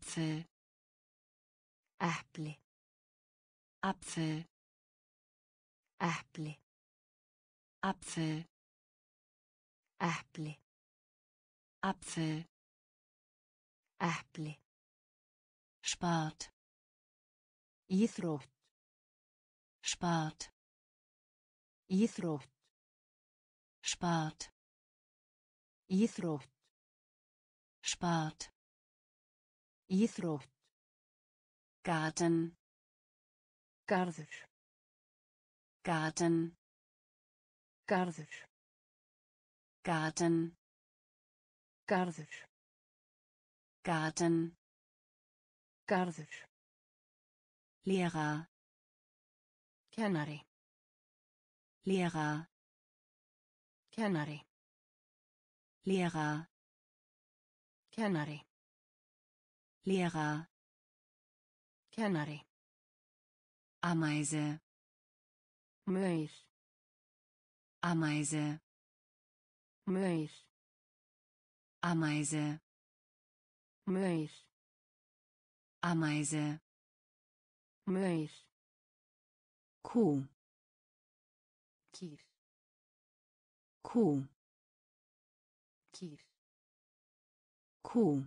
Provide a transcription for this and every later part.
Apfel Epli. Apfel Epli. Apfel Epli. Apfel Epli. Spart Íþrótt. Spart Íþrótt. Spart Íþrótt. Spart Íþrótt. Garten Garður. Garten Garður. Garten Garður. Garten Garður. Lehrer Kennari. Lehrer Kennari. Lehrer Kennari. Lehrer Kennari. Ameise Maur. Ameise Maur. Ameise Maur. Ameise Maur. Kuh Kýr. Kuh Kýr. Kuh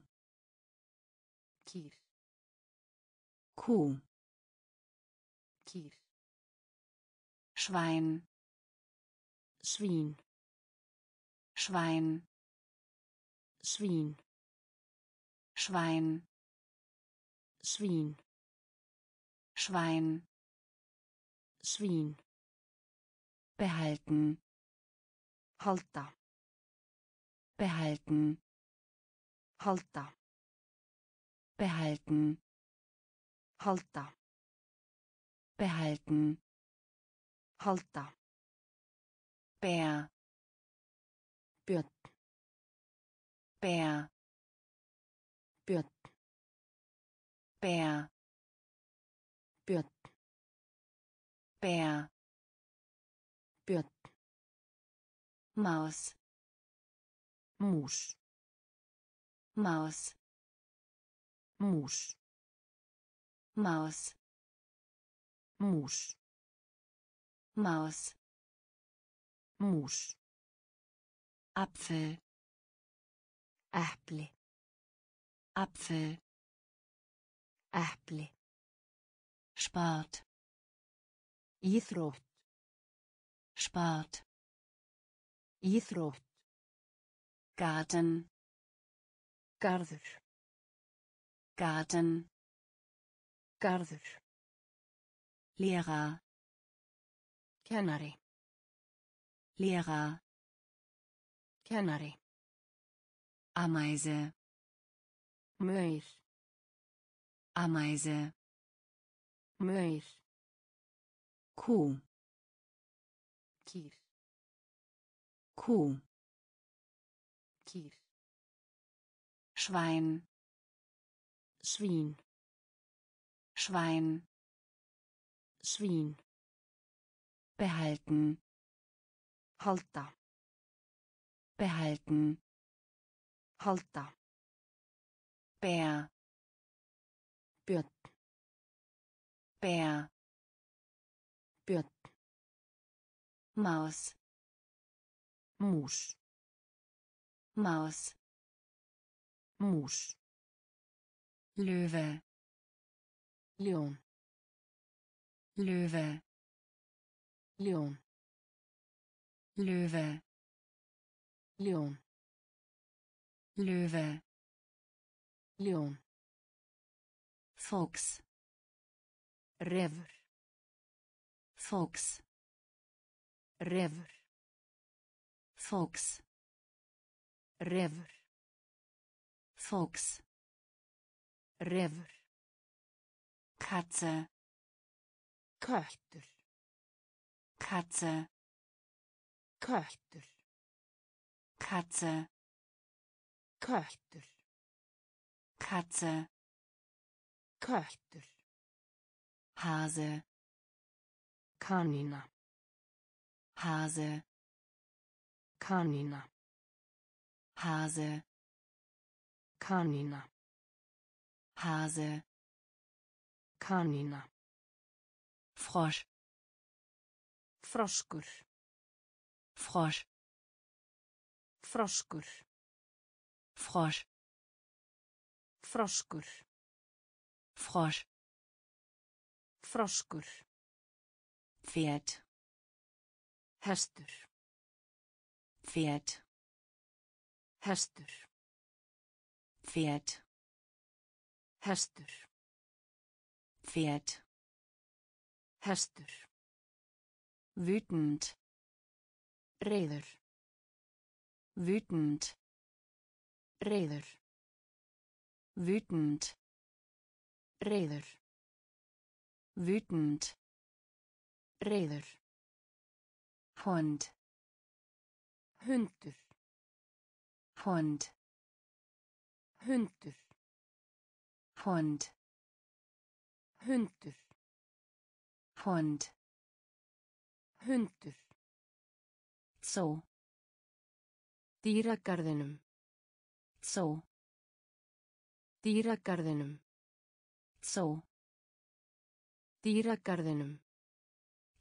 Kuh Kýr. Schwein Svín. Schwein Svín. Schwein Svín. Schwein Svín. behalten Halda. behalten Halda. behalten Halda. behalten Halda. Bär Björn. Bär Björn. Bär Björn. Bär Björn. Maus Mús. Maus Mús. Maus Mús. Maus Mús. Apfel Epli. Apfel Epli. Spart Íþrótt. Spart Íþrótt. Garten Garður. Garten Garður. Lehrer Kennari. Lehrer Kennari. Ameise Maur. Ameise Maur. Kuh Kýr. Kuh Kýr. Schwein Svín. Schwein Svín. behalten Halda. behalten Halda. Bär Björn. Bär Björn. Maus Mús. Maus Mús. Löwe Leon. Löve. Leon. Löve. Leon. Löve. Leon. Fox. Rävr. Fox. Rävr. Fox. Rävr. Fox. Rävr. Katze Köttur. Katze Köttur. Katze Köttur. Katze Köttur. Hase Kanína. Hase Kanína. Hase Kanína. Hase Kanína. Frosch Froskur. Frosch Froskur. Frosch Froskur. Frosch Froskur. Pferd Hestur. Pferd Hestur. Pferd Hestur. Pferd Hestur. wütend Reyður. wütend Reyður. wütend Reyður. wütend Reyður. Hund Hundur. Hund Hundur. Hund Hundur. Hund Hundur. Zoo Dýragarðinum. Zoo Dýragarðinum. Zoo Dýragarðinum.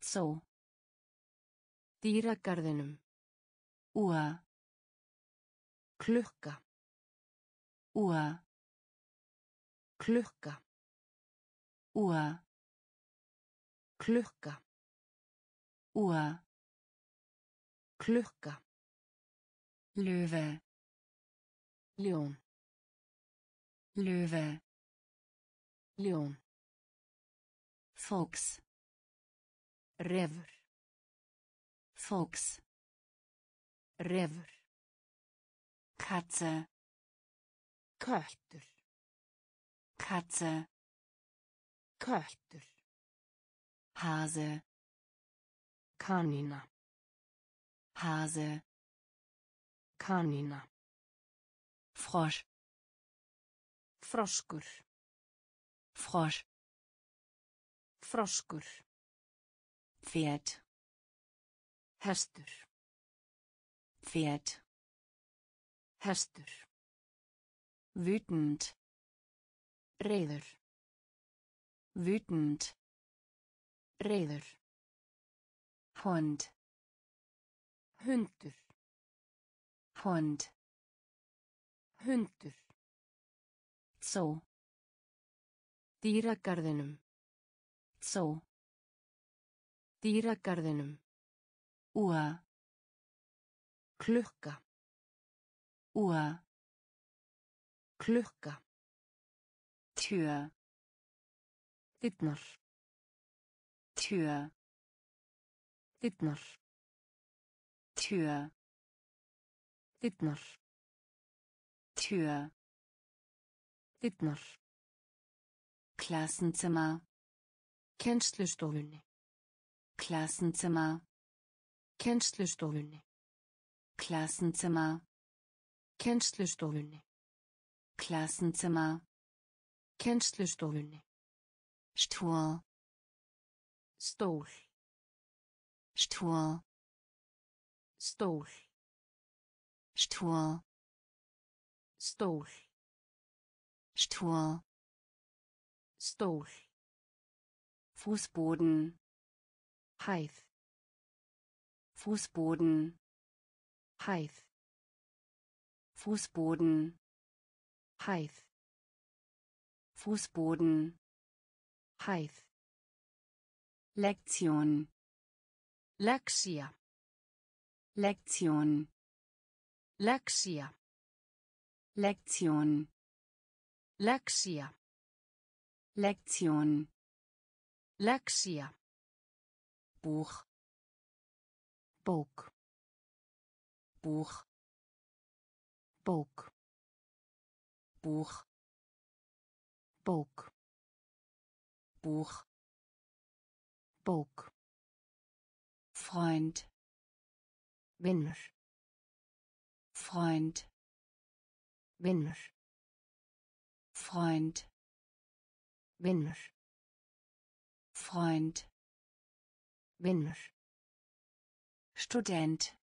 Zoo Dýragarðinum. Uhr Klukka. Uhr Klukka. Uhr Klukka. Uhr Klukka. Löwe Ljón. Löwe Ljón. Fuchs Refur. Fuchs Refur. Katze Köttur. Katze Köttur. Hase Kanína. Hase Kanína. Frosch Froskur. Frosch Froskur. Pferd Hestur. Pferd Hestur. wütend Reyður. Wütend Reyður. Hund Hundur. Hund Hundur. Zoo Dýragarðinum. Zoo Dýragarðinum. Uhr Klukka. Uhr Klukka. Tür Dyrnar. Tür Dyrnar. Tür Dyrnar. Tür Dyrnar. Klassenzimmer Kennslustofunni. Klassenzimmer Kennslustofunni. Klassenzimmer Kennslustofunni. Klassenzimmer Kennslustofunni. Stuhl Stól. Stuhl Stól. Stuhl Stól. Stuhl Stól. Fußboden Hæð. Fußboden Hæð. Fußboden Hæð. Fußboden Hæð. Lektion Lexía. Lektion Lexía. Lektion Lexía. Lektion Lexía. Buch Bók. Buch Bók. Buch Bók. Buch Bók. Freund Vinnur. Freund Vinnur. Freund Vinnur. Freund Vinnur. Student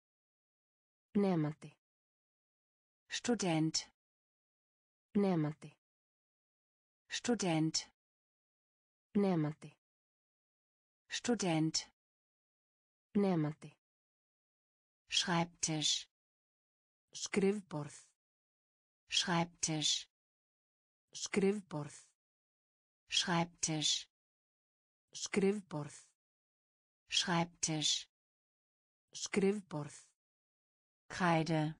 Nemandi. Student Nemandi. Student Nemandi. Student Nemandi. Schreibtisch Skrifborð. Schreibtisch Skrifborð. Schreibtisch Skrifborð. Schreibtisch Skrifborð. Kreide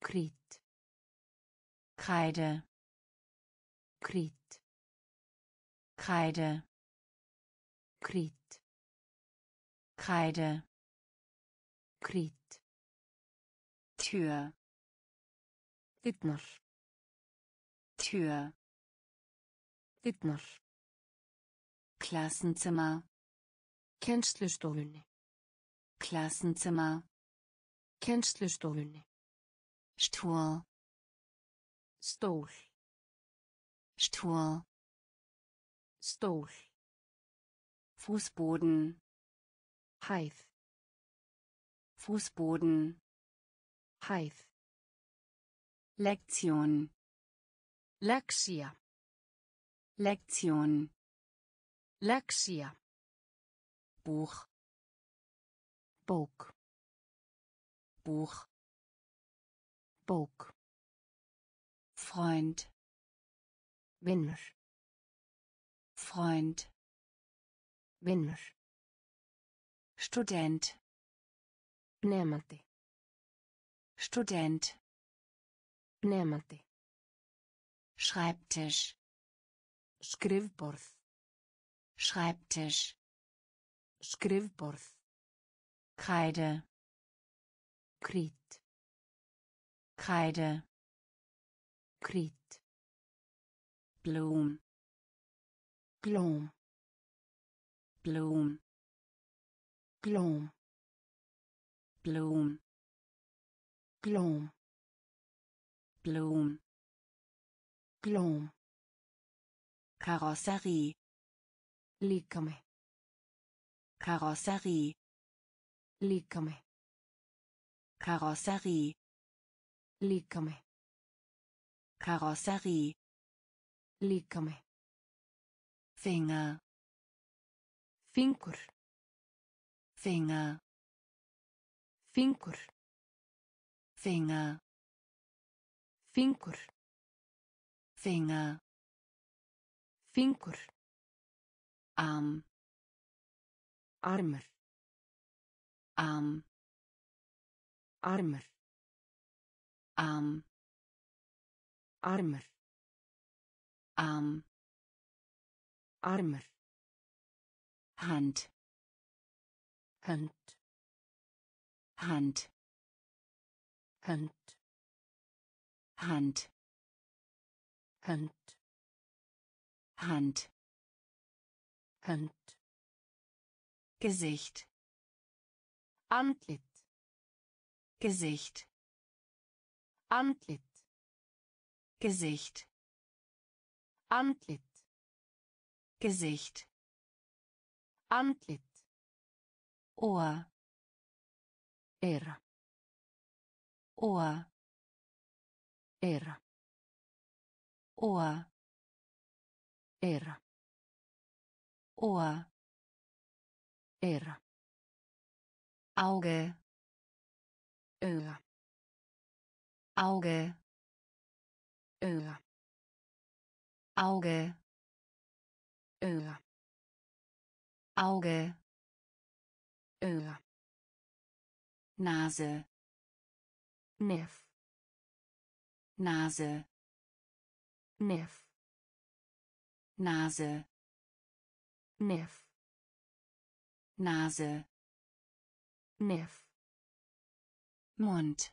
Krít. Kreide Krít. Kreide Krít. Kreide Krít. Tür Dyrnar. Tür Dyrnar. Klassenzimmer Kennslustofunni. Klassenzimmer Kennslustofunni. Stuhl Stól. Stuhl Stól. Fußboden Hæð. Fußboden Hæð. Lektion Lexía. Lektion Lexía. Buch Bók. Buch Bók. Freund Vinnur. Freund Vinnur. Student Nemandi. Student Nemandi. Schreibtisch Skrifborð. Schreibtisch Skrifborð. Kreide Krít. Kreide Krít. Blum Gloom. Bloem. Gloom. Bloem. Gloom. Bloem. Gloom. Karosserie. Liekame. Karosserie. Liekame. Karosserie. Liekame. Karosserie. Liekame. Finger Fingur. Finger Fingur. Finger Fingur. Finger Fingur. Arm Armur. Arm Armur. Arm Armur. Arm Armur. Hand Hönd. Hand Hönd. Hand Hönd. Hand Hönd. Gesicht Andlit. Gesicht Andlit. Gesicht Andlit. Gesicht Andlit. Ohr Eyra. Ohr Eyra. Ohr Eyra. Ohr Eyra. Auge Auga. Auge Auga. Auge Auga. Auge Auga. Nase Nef. Nase Nef. Nase Nef. Nase Nef. Mund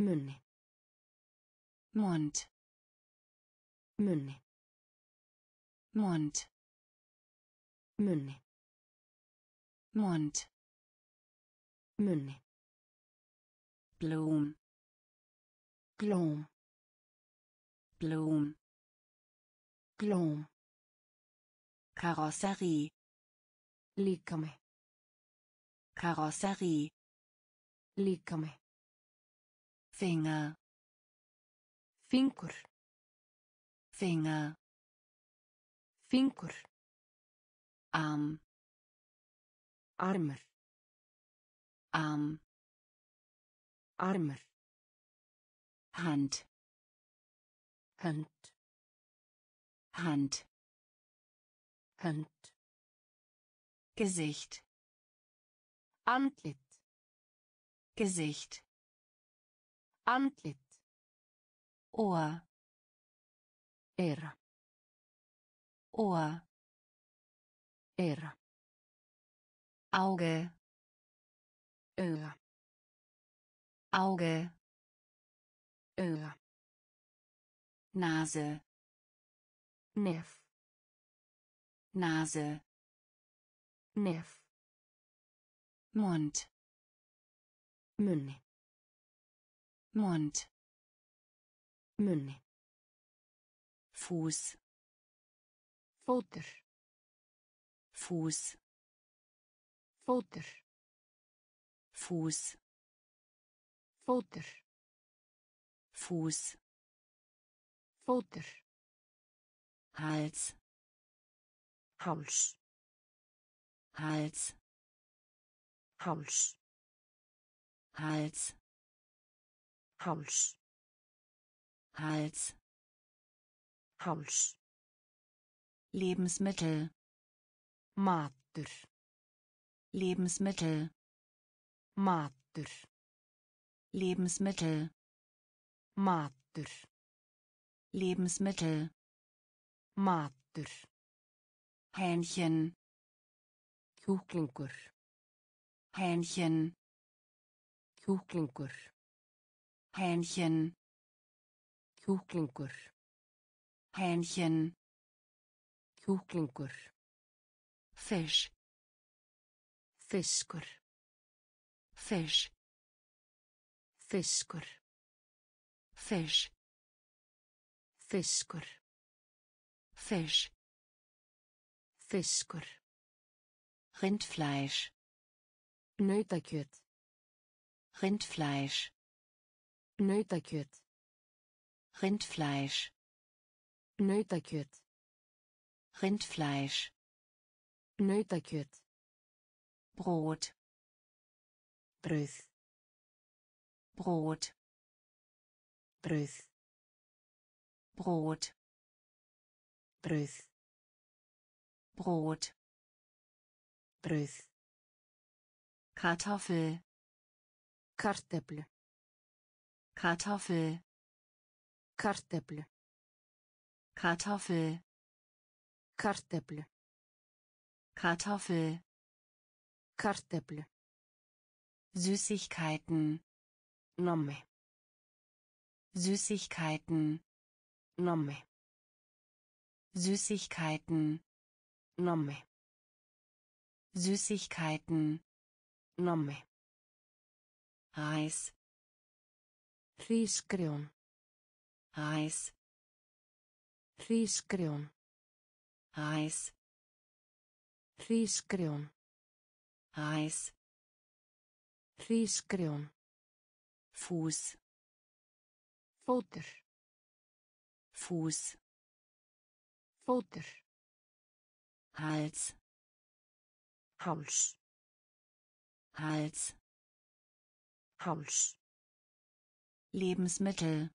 Munni. Mund Munni. Mund Munni. Mund Munni. Blum Glóm. Blum Glóm. Karosserie Líkami. Karosserie Líkami. Finger Fingur. Finger Fingur. Arm Armur. Arm Armur. Hand Hönd. Hand Hönd. Gesicht Andlit. Gesicht Andlit. Ohr Era. Ohr Era. Auge Auga. Auge Auga. Nase Nef. Nase Nef. Mund Munni. Mund Munni. Fuß Fótur. Fuß Fótur. Fuß Fótur. Fuß Fótur. Hals Háls. Hals Háls. Hals Háls. Hals Háls. Lebensmittel Matur. Lebensmittel Matur. Lebensmittel Matur. Lebensmittel Matur. Hähnchen Kjúklingur. Hähnchen Kjúklingur. Hähnchen Kjúklingur. Hähnchen Kjúklingur. Fisch Fiskur. Fisch Fiskur. Fisch Fiskur. Fisch Fiskur. Rindfleisch Nautakjöt. Rindfleisch Nautakjöt. Rindfleisch Nautakjöt. Rindfleisch Nautakjöt. Brot Brauð. Brot Brauð. Brot Brauð. Brot Brauð. Kartoffel Kartöflu. Kartoffel Kartöflu. Kartoffel Kartöflu. Kartoffel Kartöflu. Süßigkeiten Nammi. Süßigkeiten Nammi. Süßigkeiten Nammi. Süßigkeiten Nammi. Reis Hrísgrjón. Reis Hrísgrjón. Reis Hrísgrjón. Reis Hrísgrjón. Fuß Fótur. Fuß Fótur. Hals Háls. Hals Háls. Lebensmittel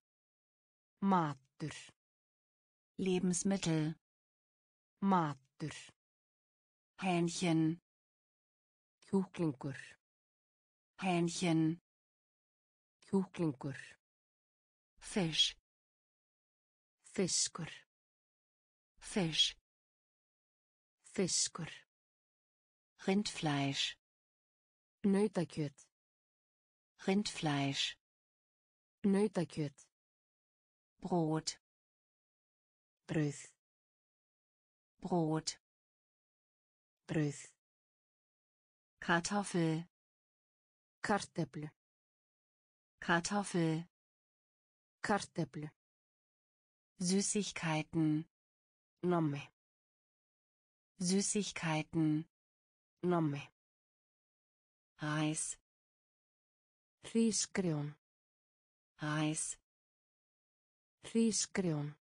Matur. Lebensmittel Matur. Hähnchen Kjúklingur. Hähnchen Kjúklingur. Fisch Fiskur. Fisch Fiskur. Rindfleisch Nautakjöt. Rindfleisch Nautakjöt. Brot Brauð. Brot Brauð. Kartoffel Kartöflu. Kartoffel Kartöflu. Süßigkeiten Nammi. Süßigkeiten Nammi. Reis Hrísgrjón. Reis Hrísgrjón.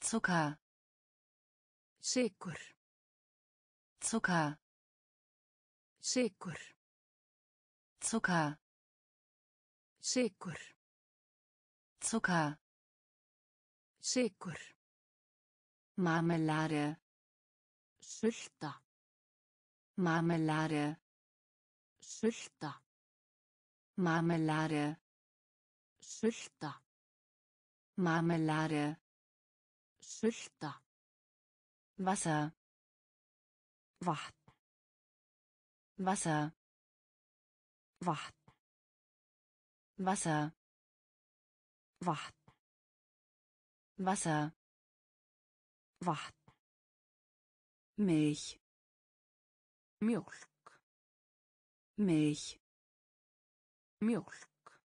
Zucker Sigur. Zucker. Sigur. Zucker. Sigur. Zucker. Sigur. Marmelade. Sylta. Marmelade. Sylta. Marmelade. Sylta. Marmelade. Sylta. Wasser Vatn. Wasser Vatn. Wasser Vatn. Wasser Vatn. Milch Mjólk. Milch Mjólk.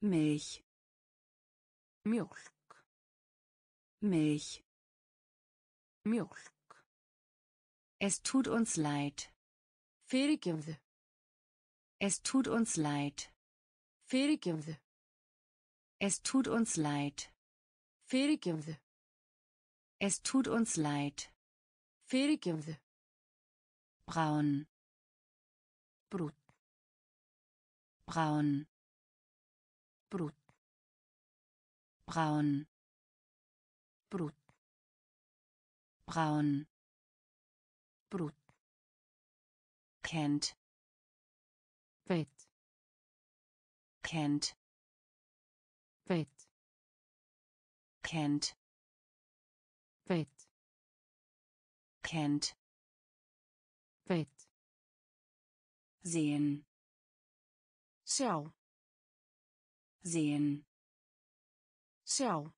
Milch Mjólk. Milch Mjólk. Es tut uns leid. Fyrirgefðu. Es tut uns leid. Fyrirgefðu. Es tut uns leid. Fyrirgefðu. Es tut uns leid. Fyrirgefðu. Braun. Brún. Braun. Brún. Braun. Brún. Braun. Brún. Kennt. Veit. Kennt. Veit. Kennt. Veit. Kennt. Veit. Sehen. Sjá. Sehen. Sjá.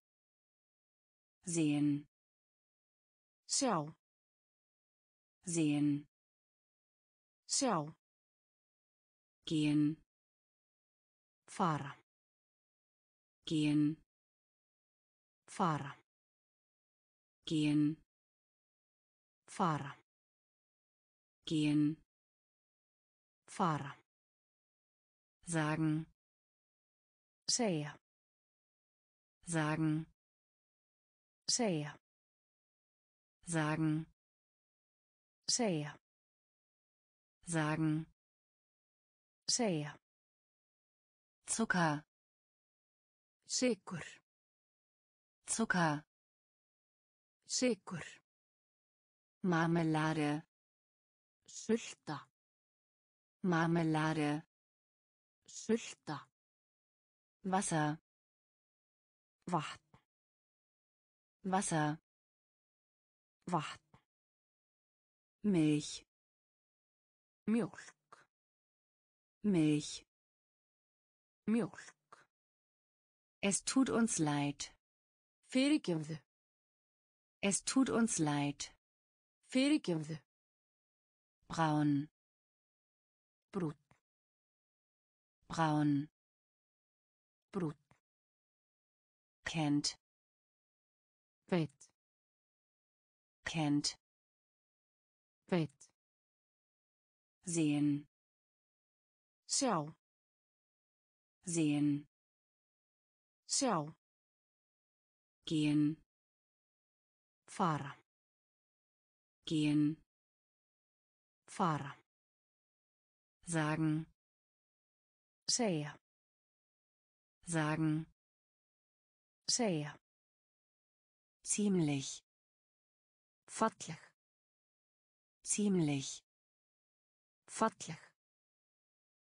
Sehen. Sjá. Sehen. Sjá. Gehen. Fara. Gehen. Fara. Gehen. Fara. Gehen. Fara. Sagen. Segja. Sagen. Segja. Sagen. Segja. Sagen. Segja. Zucker. Sykur. Zucker. Sykur. Marmelade. Sulta. Marmelade. Sulta. Wasser. Vatn. Wasser. Vatn. Milch. Mjólk. Milch. Mjólk. Es tut uns leid. Fyrirgefðu. Es tut uns leid. Fyrirgefðu. Braun. Brún. Braun. Brún. Kennt. Kennt. Veit. Sehen. Sjá. Sehen. Sjá. Gehen. Fara. Gehen. Fara. Sagen. Segja. Sagen. Segja. Ziemlich. Falleg. Ziemlich. Falleg.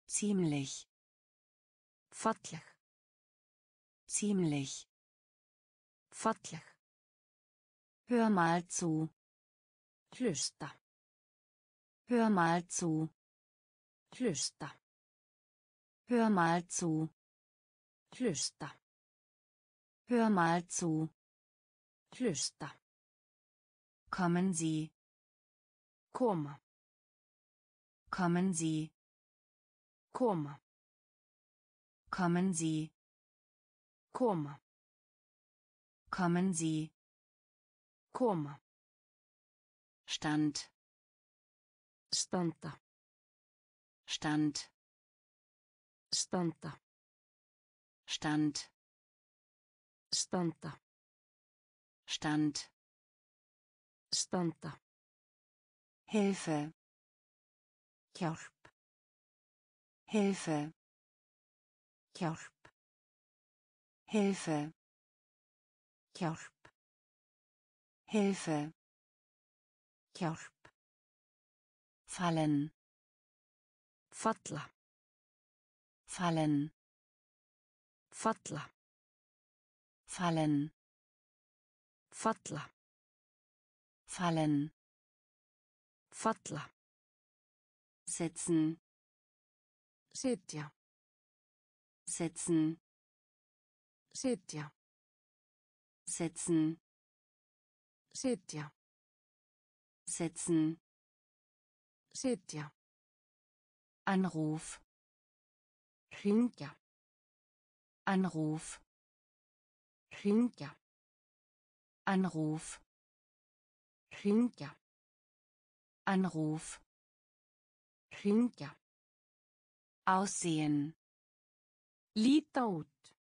Ziemlich. Falleg. Ziemlich. Falleg. Hör mal zu. Hlusta. Hör mal zu. Hlusta. Hör mal zu. Hlusta. Hör mal zu. Hlusta. Kommen Sie. Koma. Kommen Sie. Koma. Kommen Sie. Koma. Kommen Sie. Koma. Stand. Standa. Stand. Standa. Stand. Standa. Stand. Standa. Hilfe. Hjálp. Hilfe. Hjálp. Hilfe. Hjálp. Hilfe. Hjálp. Fallen. Falla. Fallen. Falla. Fallen. Falla. Fallen. Falla. Sitzen. Sitja. Sitzen. Sitja. Sitzen. Sitja. Sitzen. Sitja. Anruf. Hringja. Anruf. Hringja. Anruf. Hringja. Anruf. Hringja. Aussehen. Líta út.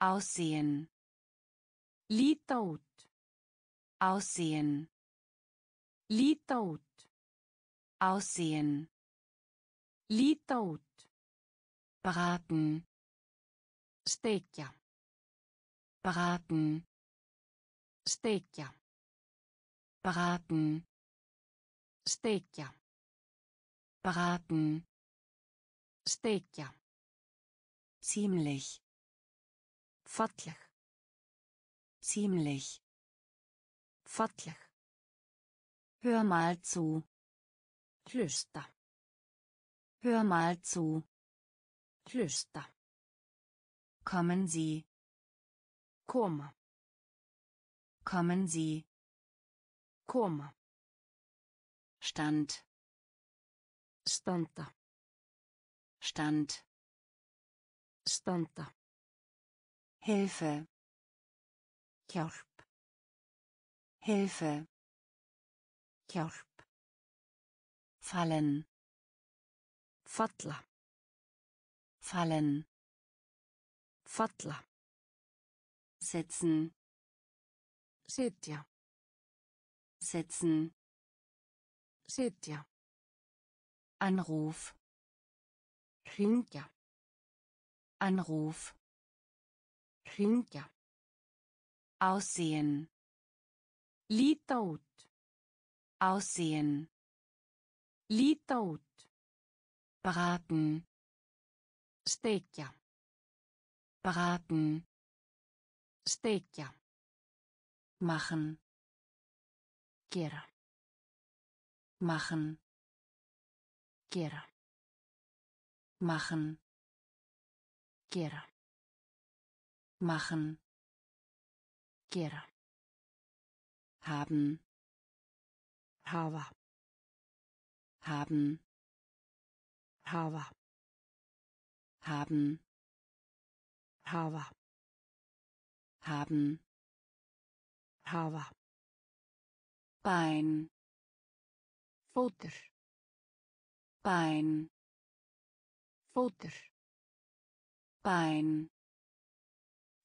Aussehen. Líta út. Aussehen. Líta út. Aussehen. Líta út. Braten. Steikja. Braten. Steikja. Braten. Steikja. Braten. Steikja. Ziemlich. Falleg. Ziemlich. Falleg. Hör mal zu. Hlusta. Hör mal zu. Hlusta. Kommen Sie. Koma. Kommen Sie. Koma. Stand. Standa. Stand. Standa. Hilfe. Hjálp. Hilfe. Hjálp. Fallen. Falla. Fallen. Falla. Sitzen. Sitja. Sitzen. Sitja. Anruf. Hringja. Anruf. Hringja. Aussehen. Líta út. Aussehen. Líta út. Braten. Steikja. Braten. Steikja. Machen. Gera. Machen. Gera. Machen. Gera. Machen. Gera. Haben. Hafa. Haben. Hafa. Haben. Hafa. Haben. Hafa. Bein. Fótur. Bein. Fótur. Bein.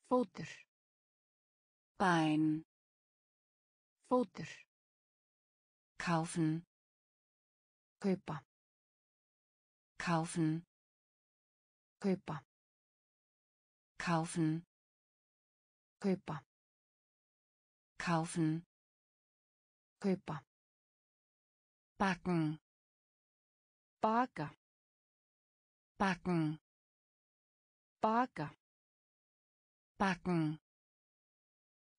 Fótur. Bein. Fótur. Kaufen. Kaupa. Kaufen. Kaupa. Kaufen. Kaupa. Kaufen. Kaupa. Backen. Baka. Backen. Baka. Backen.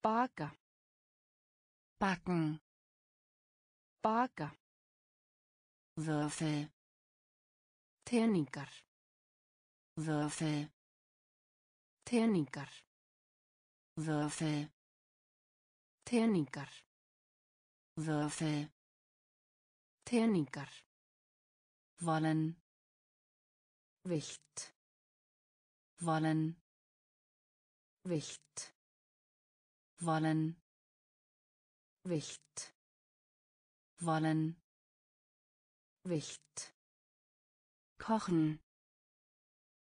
Baka. Backen. Baka. Würfel. Teningar. Würfel. Teningar. Würfel. Teningar. Würfel. Teningar. Wollen. Vilt. Wollen. Vilt. Wollen. Vilt. Wollen. Vilt. Kochen.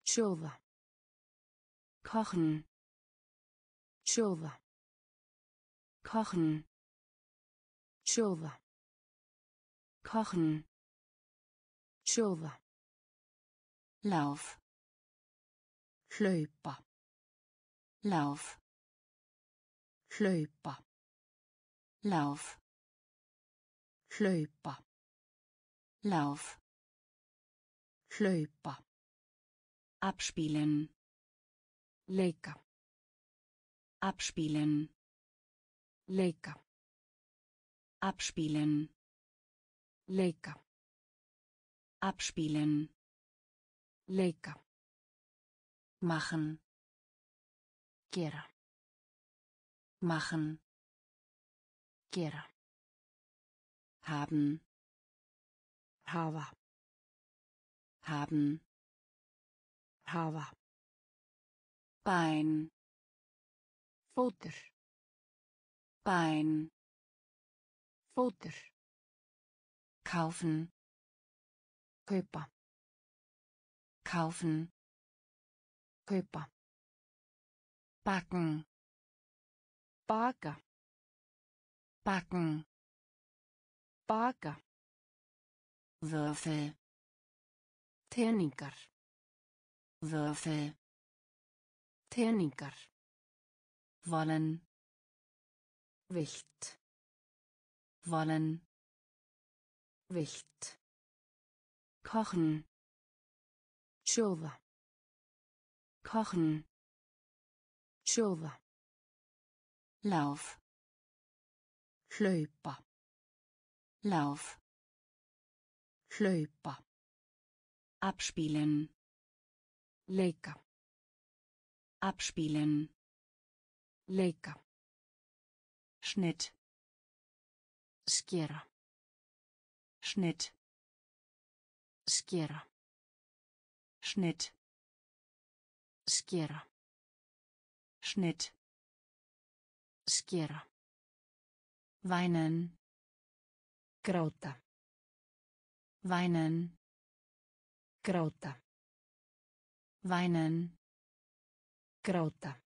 Sjóða. Kochen. Sjóða. kochen Sjóða. kochen Sjóða. Lauf Hlaupa. Lauf Hlaupa. Lauf Hlaupa. Lauf Hlaupa. abspielen Leika. abspielen Leika. Abspielen Leika. abspielen Leika. machen Gera. machen Gera. haben Hafa. haben Hafa. Bein Fótur. Bein Fótur. kaufen Kaupa. kaufen Kaupa. backen Baka. backen Baka. Würfel Teningar. Würfel Teningar. wollen Vilt. Wollen Vilt. kochen Sjóða. kochen Sjóða. Lauf Hlaupa. Lauf Hlaupa. abspielen Leika. abspielen Leika. Schnitt Skera. Schnitt Skera. Schnitt Skera. Schnitt Skera. weinen Gráta. weinen Gráta. weinen Gráta.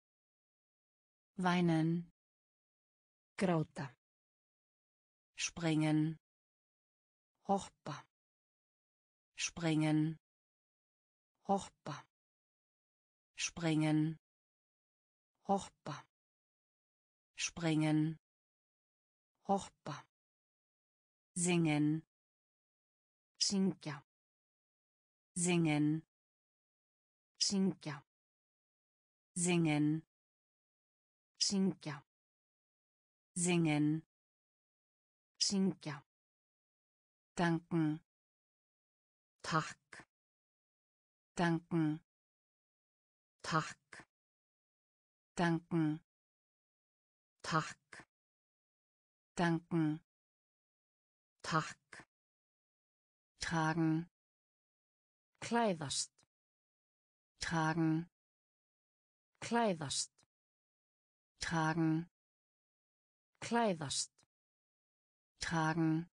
weinen Gráta. Springen Hoppa. springen Hoppa. springen Hoppa. springen Hoppa. singen Syngja. singen Syngja. singen Syngja. singen Syngja. danken Takk. danken Takk. danken Takk. danken Takk. tragen Klæðast. tragen Klæðast. tragen Klæðast. Tragen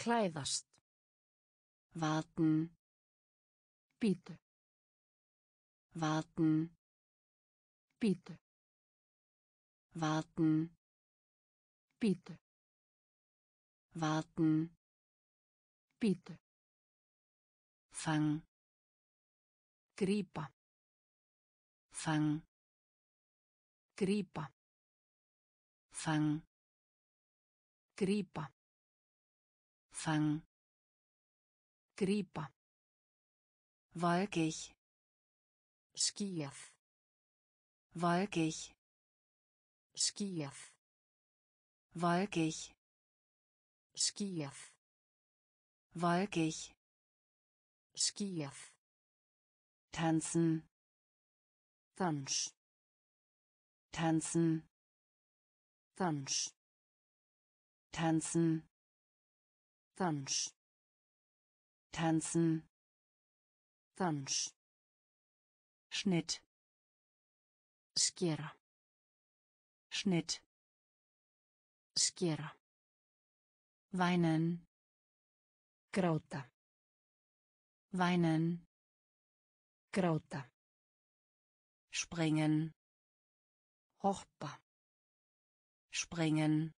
Klæðast. warten Bítu. warten Bítu. warten Bítu. warten Bítu. fang Grípa. fang Grípa. fang Grípa. fang Grípa. wolkig Skýjað. wolkig Skýjað. wolkig Skýjað. wolkig Skýjað. tanzen Dans. tanzen Dans. Tanzen Dans. tanzen Dans. Schnitt Skera. Schnitt Skera. weinen Gráta. weinen Gráta. springen Hoppa. springen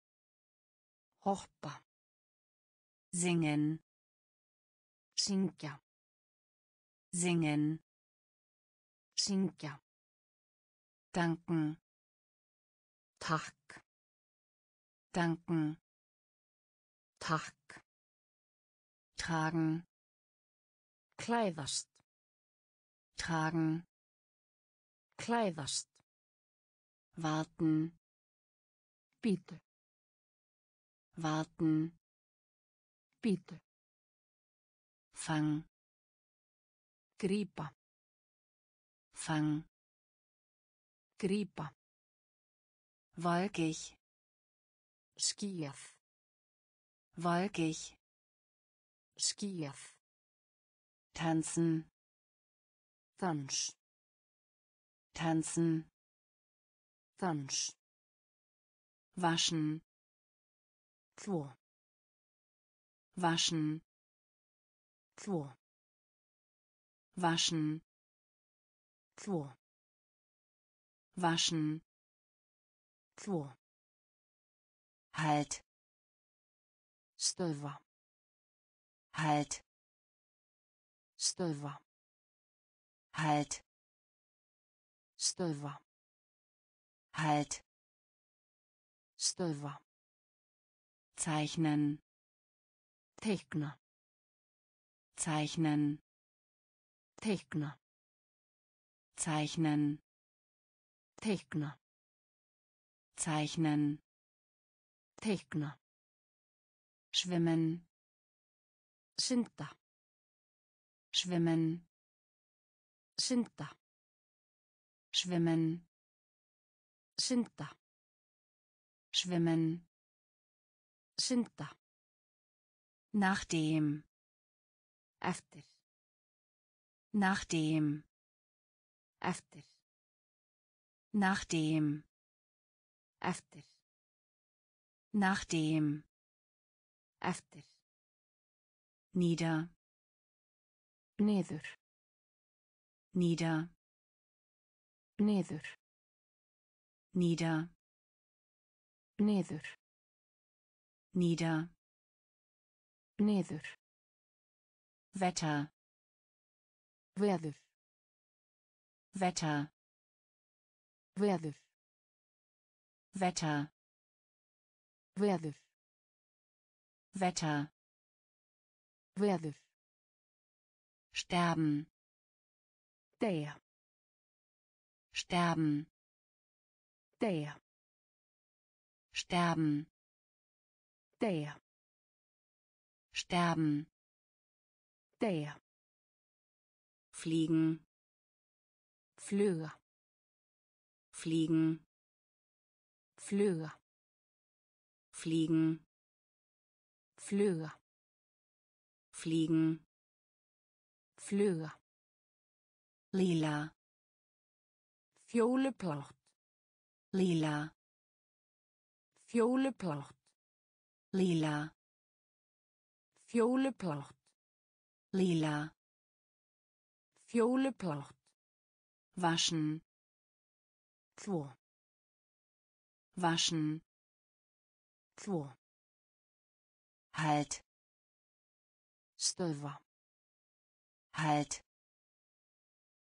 hoppa singen syngja singen syngja danken takk danken takk tragen klæðast tragen klæðast warten bítu warten. Bítu fang. Grípa fang. Grípa wolkig skýjað wolkig skýjað tanzen. Dans tanzen. Dans waschen þvo waschen. Þvo waschen. Þvo waschen. Þvo halt. Stöðva halt. Stöðva halt. Stöðva halt. Stöðva zeichnen. Teikna. Zeichnen. Teikna. Zeichnen. Teikna. Zeichnen. Teikna. Schwimmen. Synda schwimmen. Synda schwimmen. Synda schwimmen synda nachdem eftir. Nachdem eftir. Nachdem eftir. Nachdem eftir. Nieder. Niður. Nieder. Niður. Nieder. Niður nieder. Niður. Wetter. Veður. Wetter. Veður. Wetter. Veður. Wetter. Veður. Sterben. Deyja. Sterben. Deyja. Sterben deyja sterben deyja fliegen. Fluga fliegen. Fluga fliegen. Fluga fliegen. Fluga lila. Fjóluplátt lila. Fjóluplátt lila. Fjóluplátt lila. Fjóluplátt waschen. Þvo waschen. Þvo halt. Stöðva halt.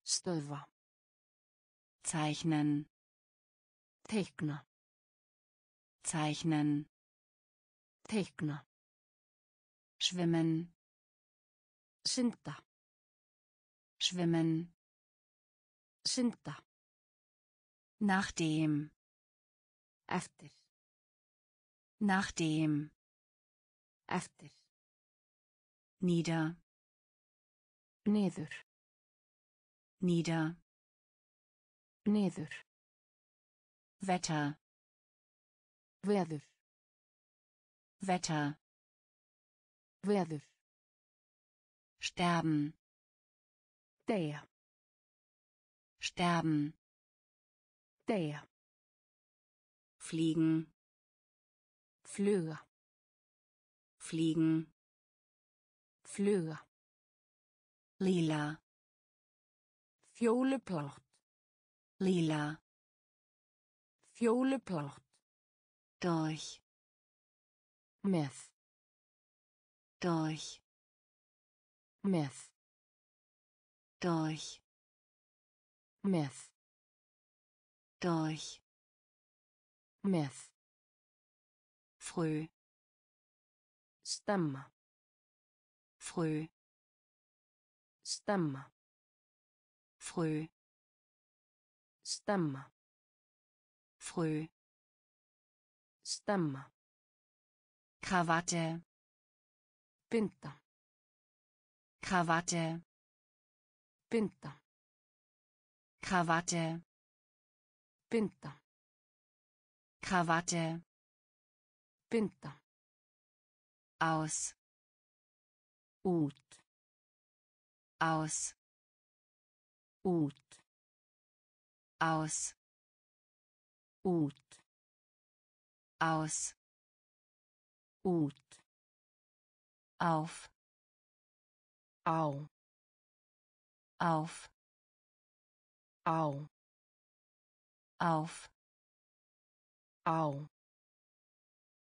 Stöðva zeichnen. Teikna zeichnen teikna. Schwimmen synda. Schwimmen synda. Nachdem. Eftir. Nachdem. Eftir. Nieder. Niður. Nieder. Niður. Wetter. Veður Wetter. Veður. Sterben deyja sterben deyja fliegen fluga fliegen fluga lila fjóluplátt lila fjóluplátt durch Með. durch Með. durch Með. durch Með. früh Stemma. früh Stemma. früh Stemma. früh Stemma. Krawatte Binda. Krawatte Binda. Krawatte Binda. Krawatte Binda. aus Út. aus Út. aus Út. aus Út. auf Á. auf Á. auf Á.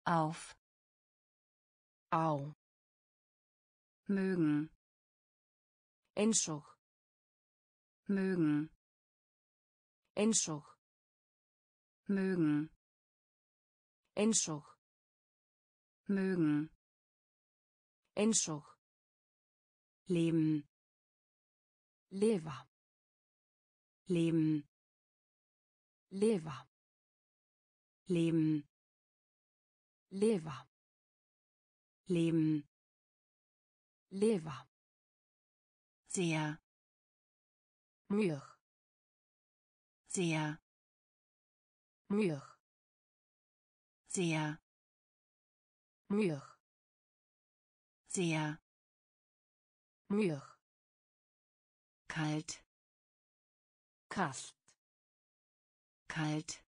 auf Á. mögen Eins og. mögen Eins og. mögen Eins og. Mögen Eins og. leben Lifa. leben Lifa. leben Lifa. leben Lifa. sehr Mjög. sehr Mjög. sehr Mjög. sehr Mjög. kalt Kalt. kalt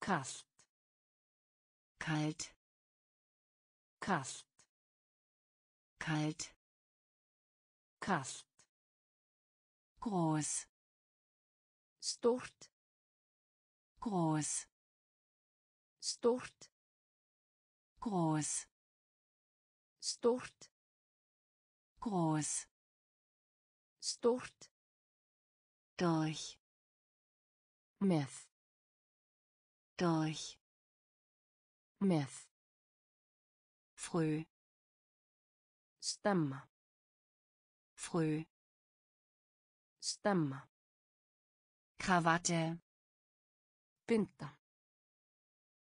Kalt. kalt Kalt. kalt Kalt. groß Stort. groß Stort. Groß Stort. groß Stort. durch Með. durch Með. früh Stemma. früh Stemma. Krawatte Binda.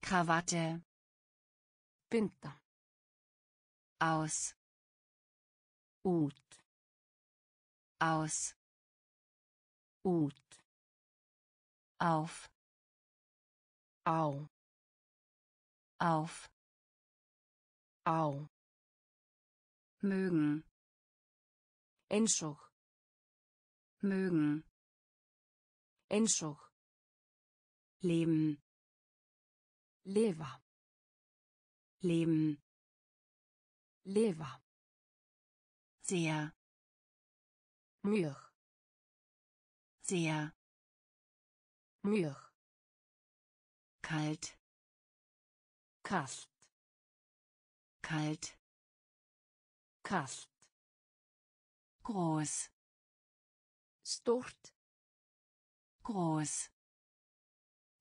Krawatte Binda. aus Út. aus Út. auf Á. auf Á. mögen og. mögen og. leben Lifa. Leben Lifa. sehr Mjög. sehr Mjög. kalt Kalt. kalt Kalt. groß Stort. groß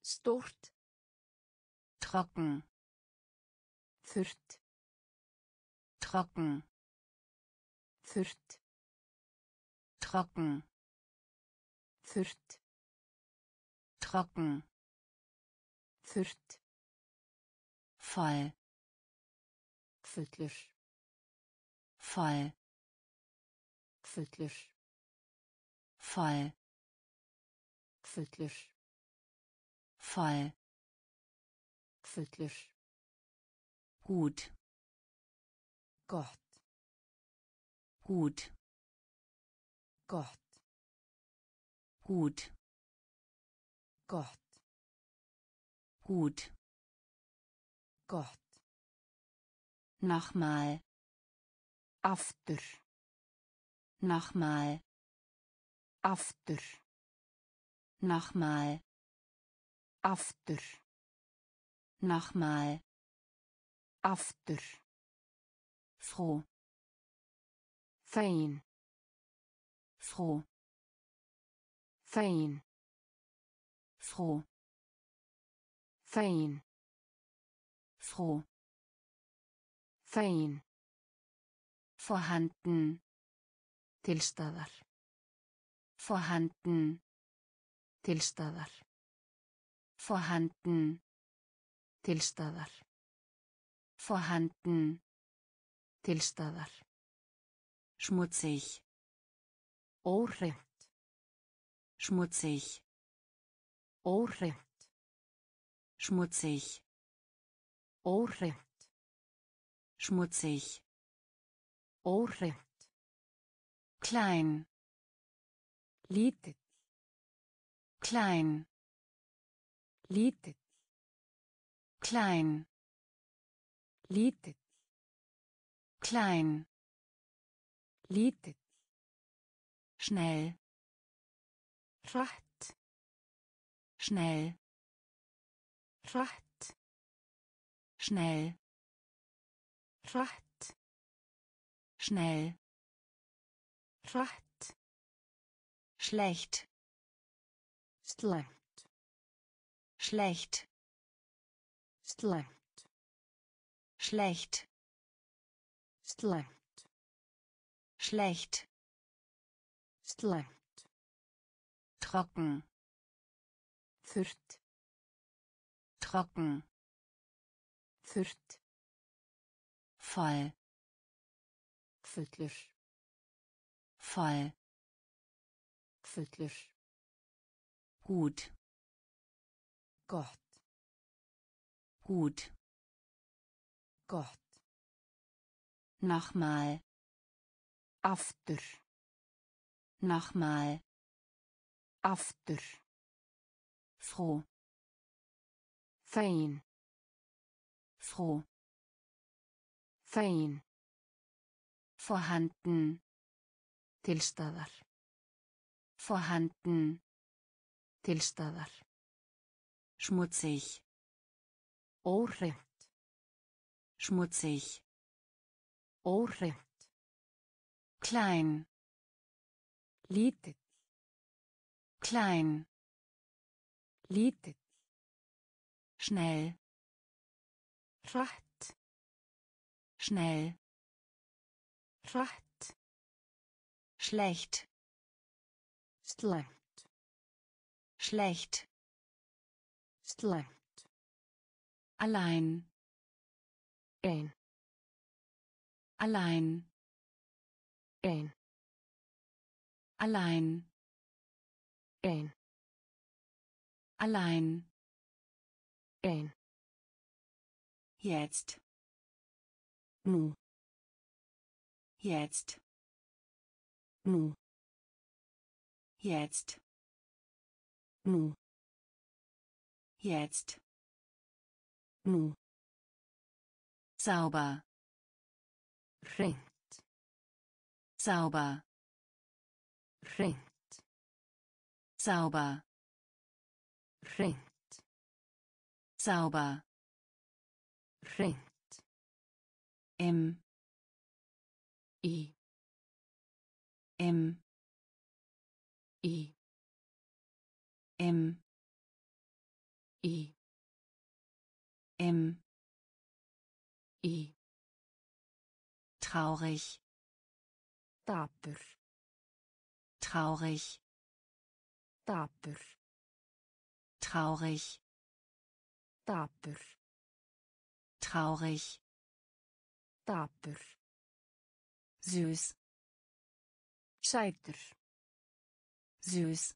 Stort. trocken Þurrt. trocken Þurrt. trocken Þurrt. trocken Þurrt. voll Fullur. voll Fullur. voll Fullur. voll Fullur. Gut Gott. gut Gott. gut Gott. gut Gott. nochmal Aftur. nochmal Aftur. nochmal Aftur. Nochmal. aftur. Froh fein froh fein froh fein froh fein vorhanden til staðar. Vorhanden til staðar. Vorhanden til staðar. Vorhanden. Tilstaðar. Schmutzig. Óhreint. Schmutzig. Óhreint. Schmutzig. Óhreint. Schmutzig. Óhreint. Klein. Lítill. Klein. Lítill. Klein. Lítill. Klein. Lítill. Schnell. Hratt. Schnell. Hratt. Schnell. Hratt. Schnell. Hratt. Schlecht. Slæmt. Schlecht. Slæmt. Schlecht. Slæmt. Schlecht. Slæmt. Trocken. Þurrt. Trocken. Þurrt. Voll. Fullur. Voll. Fullur. Gut. Gott. Gut. Gott. Nochmal. Aftur. Nochmal. Aftur. Froh. Fegin. Froh. Fegin. Vorhanden. Tilstaðar. Vorhanden. Tilstaðar. Schmutzig. Óhreint. Schmutzig. Óhreint. Klein. Lítill. Klein. Lítill. Schnell. Hratt. Schnell. Hratt. Schlecht. Slæmt. Schlecht. Slæmt. Allein. Ein. Allein. Ein. Allein. Ein. Allein. Ein. Jetzt. Nú. Jetzt. Nú. Jetzt. Nú. Jetzt. Nú. Sauber. Hreint. Sauber. Hreint. Sauber. Hreint. Sauber. Hreint. Im. Í. Im. Í. Im. Í. Im. Í. Traurig. Dapur. Traurig. Dapur. Traurig. Dapur. Traurig. Dapur. Süß. Sætur. Süß.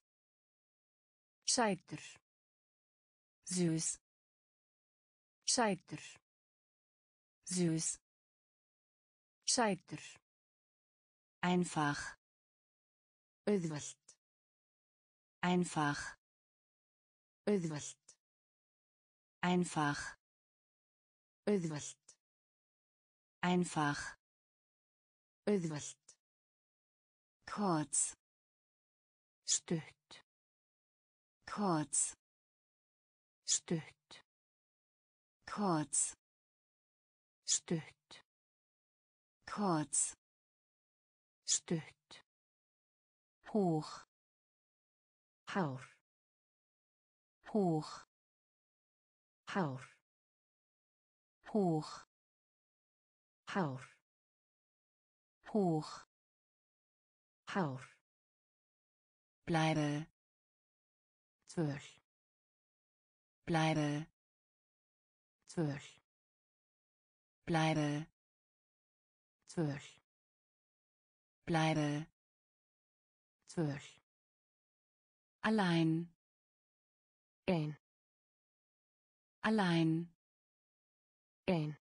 Sætur. Süß. Sætur. Süß. Sætur. Einfach. Auðvelt. Einfach. Auðvelt. Einfach. Auðvelt. Einfach. Auðvelt. Kurz. Stutt. Kurz. Stutt. kurz stutt. Kurz. Stutt. Hoch. Hár hoch. Hár hoch. Hár hoch. Hár bleibe. Tvöl bleibe. Tvöl bleibe. Tvöl bleibe. Tvöl allein. Ein. Allein. Ein.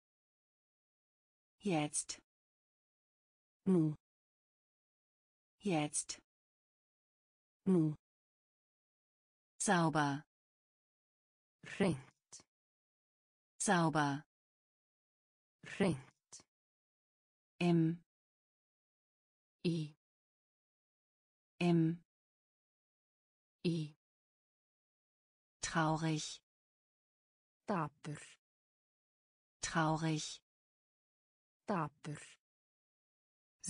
Jetzt. Nú jetzt. Nú sauber. Hreint sauber hreint im í im í traurig. Dapur traurig. Dapur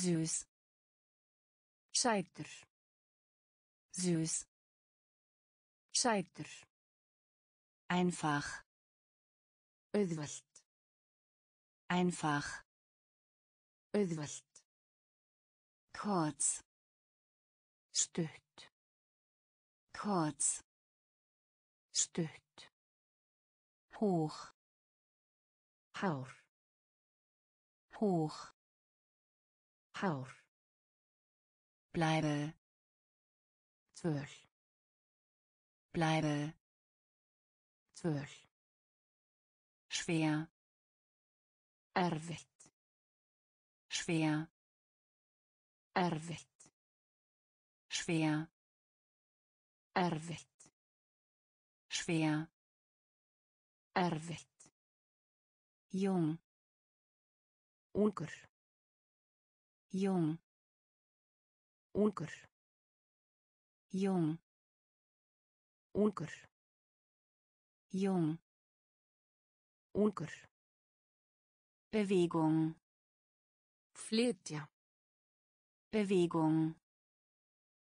süß. Sætur süß. Sætur einfach. Auðvelt einfach. Auðvelt. Kurz. Stutt. Kurz. Stutt. Hoch. Hár. Hoch. Hár. Bleibe. Tvöl. Bleibe. Tvöl. Schwer erfitt. Schwer erfitt. Schwer erfitt. Schwer erfitt. Jung ungur. Jung ungur. Jung ungur. Jung ungur Bewegung. Flytja Bewegung.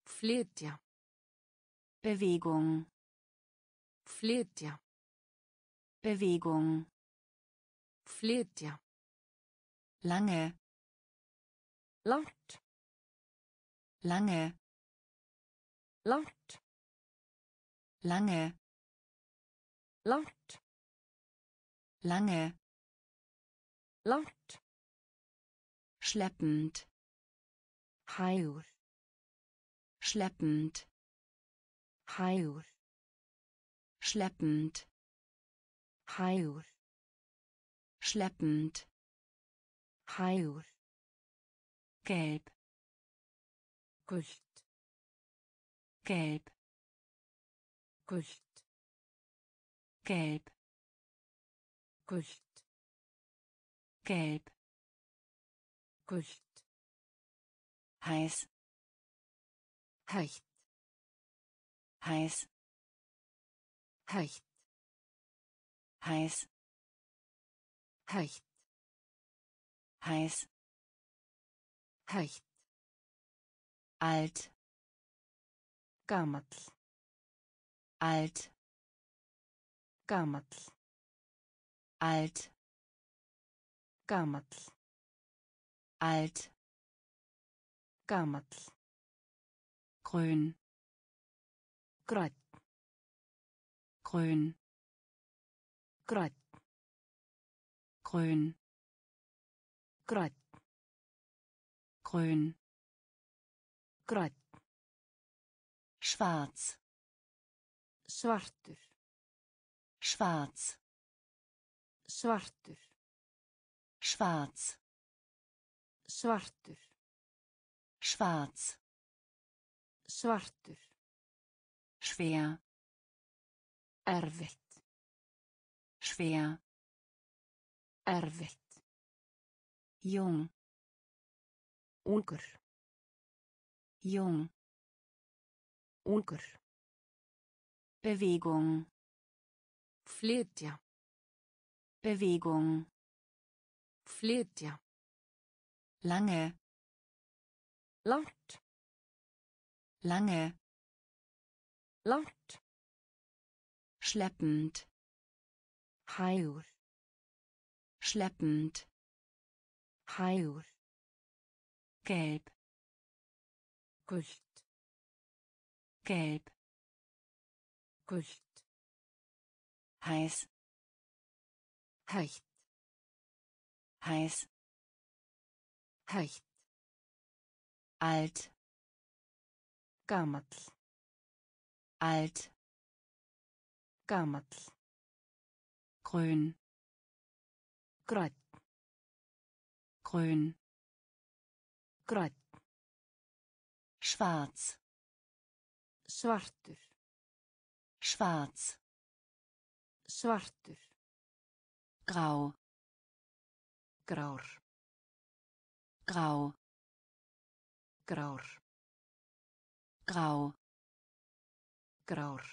Flytja Bewegung. Flytja Bewegung. Flytja lange. Langt lange. Langt lange. Langt lange langt schleppend. Hægur schleppend. Hægur schleppend. Hægur schleppend. Hægur gelb. Gult gelb. Gult gelb. Gult gelb. Gult heiß. Heitt heiß. Heitt heiß. Heitt heiß. Heitt alt. Gamall alt. Gamall alt gamall. Alt. Gamall. Grün grænn grün grænn grün grænn grün grænn schwarz. Svartur. Schwarz. Svartur schwarz. Svartur. Schwarz. Svartur. Schwer. Erfitt. Schwer. Erfitt. Jung. Ungur. Jung. Ungur. Bewegung. Flytja. Bewegung Flytja. lange Langt. lange Langt. schleppend Hægur. schleppend Hægur. gelb Gult. gelb Gult. heiß Heitt. Heiß Heitt. alt Gamall. alt Gamall. grün Grænn. grün Grænn. schwarz Svartur. schwarz Svartur. grau Grár. grau Grár. grau Grár.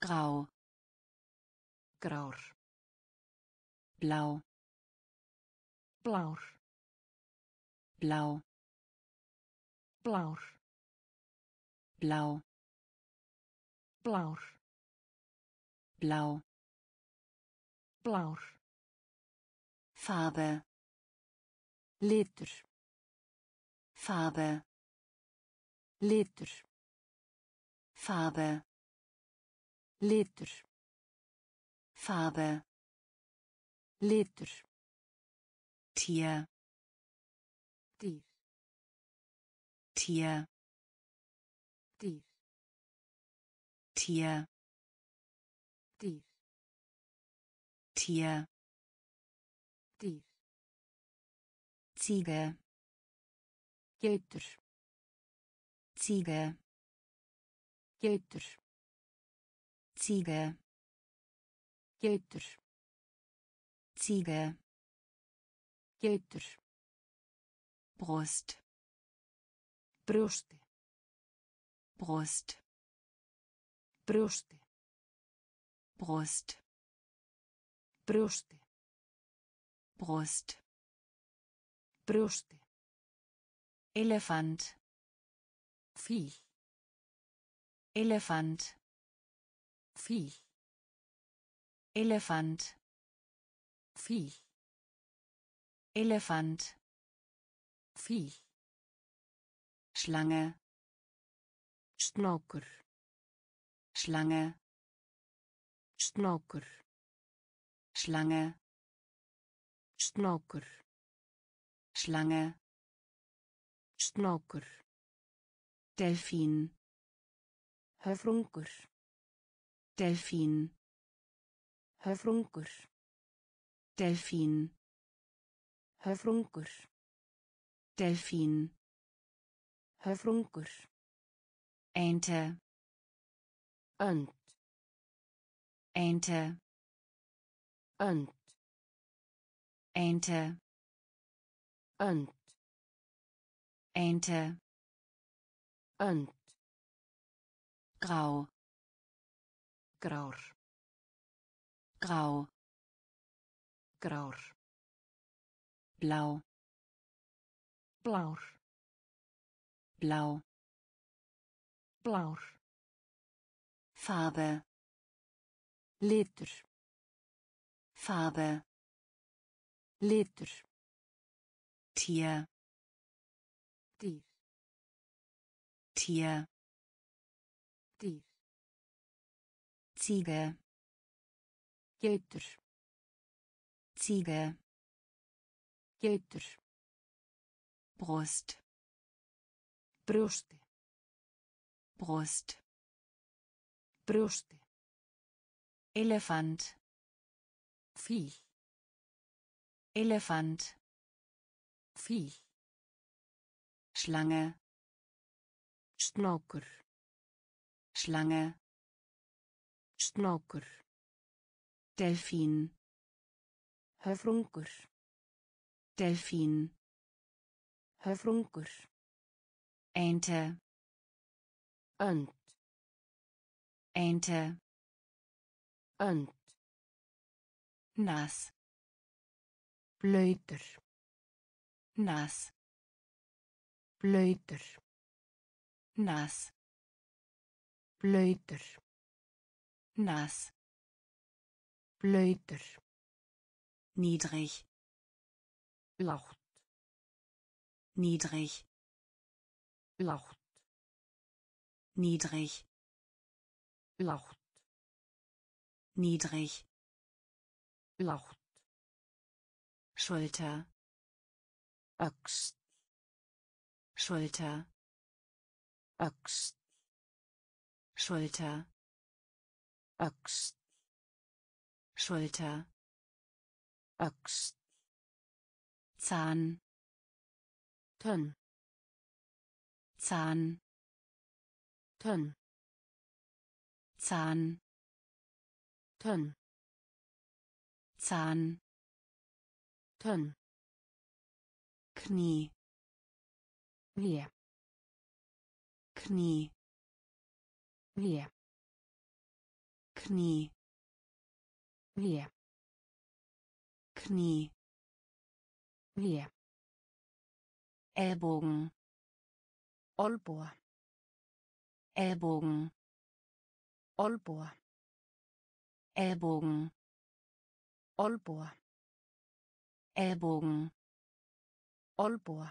grau Grár. blau Blár. blau Blár. blau Blár. blau Blár. Farbe Litur. Farbe Litur. Farbe Litur. Farbe Litur. Tier Dýr. Tier Dýr. Tier Dýr. Tier Dýr. Ziege Geitur. Ziege Geitur. Ziege Geitur. Ziege Geitur. Brust Brjósti. Brust Brjósti. Brust Brjósti. Brust Brjósti. Elefant Fíl. Elefant Fíl. Elefant Fíl. Elefant Fíl. Schlange Snákur. Schlange Snákur. Schlange Snákur. Schlange Snákur. Delfin Höfrungur. Delfin Höfrungur. Delfin Höfrungur. Delfin Höfrungur. Ente Önd. Ente Önd. Ente Önd. Ente Önd. Grau Grár. Grau Grár. Blau Blár. Blau Blár. Farbe Litur. Farbe Litur. Tier Dýr. Tier Dýr. Ziege Geitur. Ziege Geitur. Brust Brjósti. Brust Brjósti. Elefant Fíl. Elefant Fíl. Schlange Snákur. Schlange Snákur. Delfin Höfrungur. Delfin Höfrungur. Ente Önd. Ente Önd. nass blöytur nass. Blöytur nass. Blöytur nass. Blöytur niedrig. Lágt niedrig. Lágt niedrig. Lágt niedrig. Lágt Schulter. Öxt Schulter. Öxt Schulter. Öxt Schulter. Öxt Zahn. Tönn. Zahn. Tönn. Zahn. Tönn. Zahn tönn Knie. Hlé Knie. Hlé Knie. Hlé Knie. Hlé Ellbogen. Olbúa Ellbogen. Olbúa Ellbogen. Olbúa Ellbogen olbúa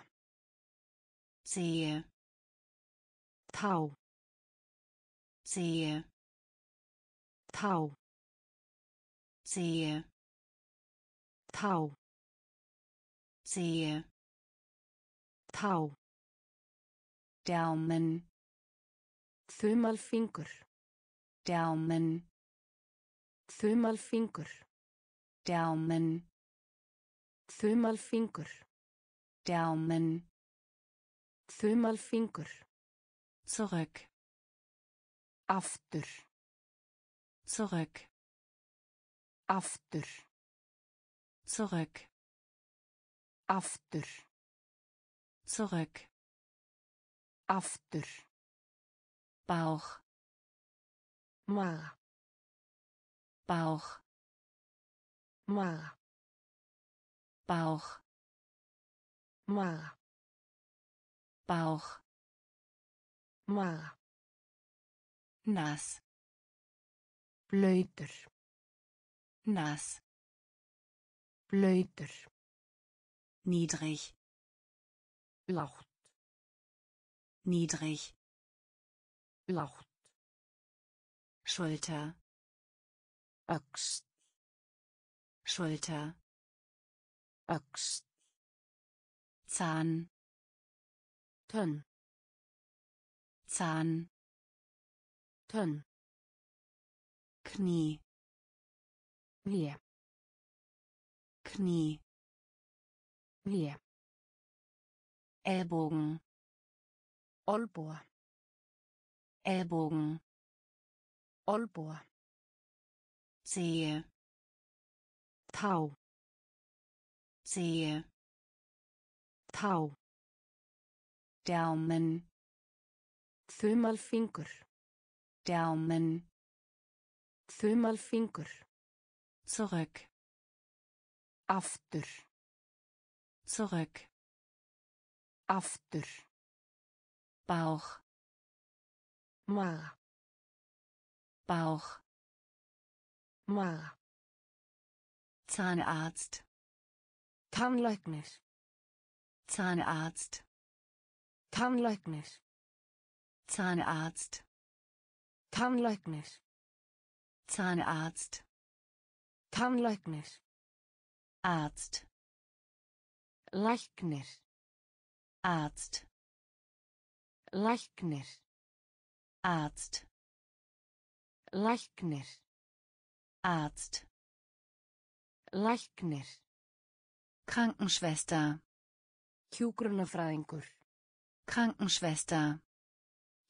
Zehe tá Zehe tá Zehe tá Zehe tá Daumen þumalfingur. Daumen þumalfingur. Daumen þumalfingur. Daumen þumalfingur. Zurück aftur. Zurück aftur. Zurück aftur. Zurück aftur. Bauch. Maga Bauch. Maga Bauch. Maga Bauch. Maga nass. Blöytur nass. Blöytur niedrig. Lágt niedrig. Lágt Schulter. Öxt Schulter öxt Zahn tönn. Zahn. Tönn. Knie. Hlé Knie. Hlé Ellbogen. Olbúa Ellbogen. Olbúa Zehe tá Zehe tá Daumen þumalfingur Daumen þumalfingur zurück. Aftur. Zurück. Aftur. Bauch. Maga. Bauch. Maga. Zahnarzt tannlæknir Zahnarzt tannlæknir Zahnarzt tannlæknir Zahnarzt tannlæknir Arzt. Læknir. Arzt. Læknir. Arzt. Læknir. Arzt. Læknir Krankenschwester. Hjúgrunafræðingur Krankenschwester.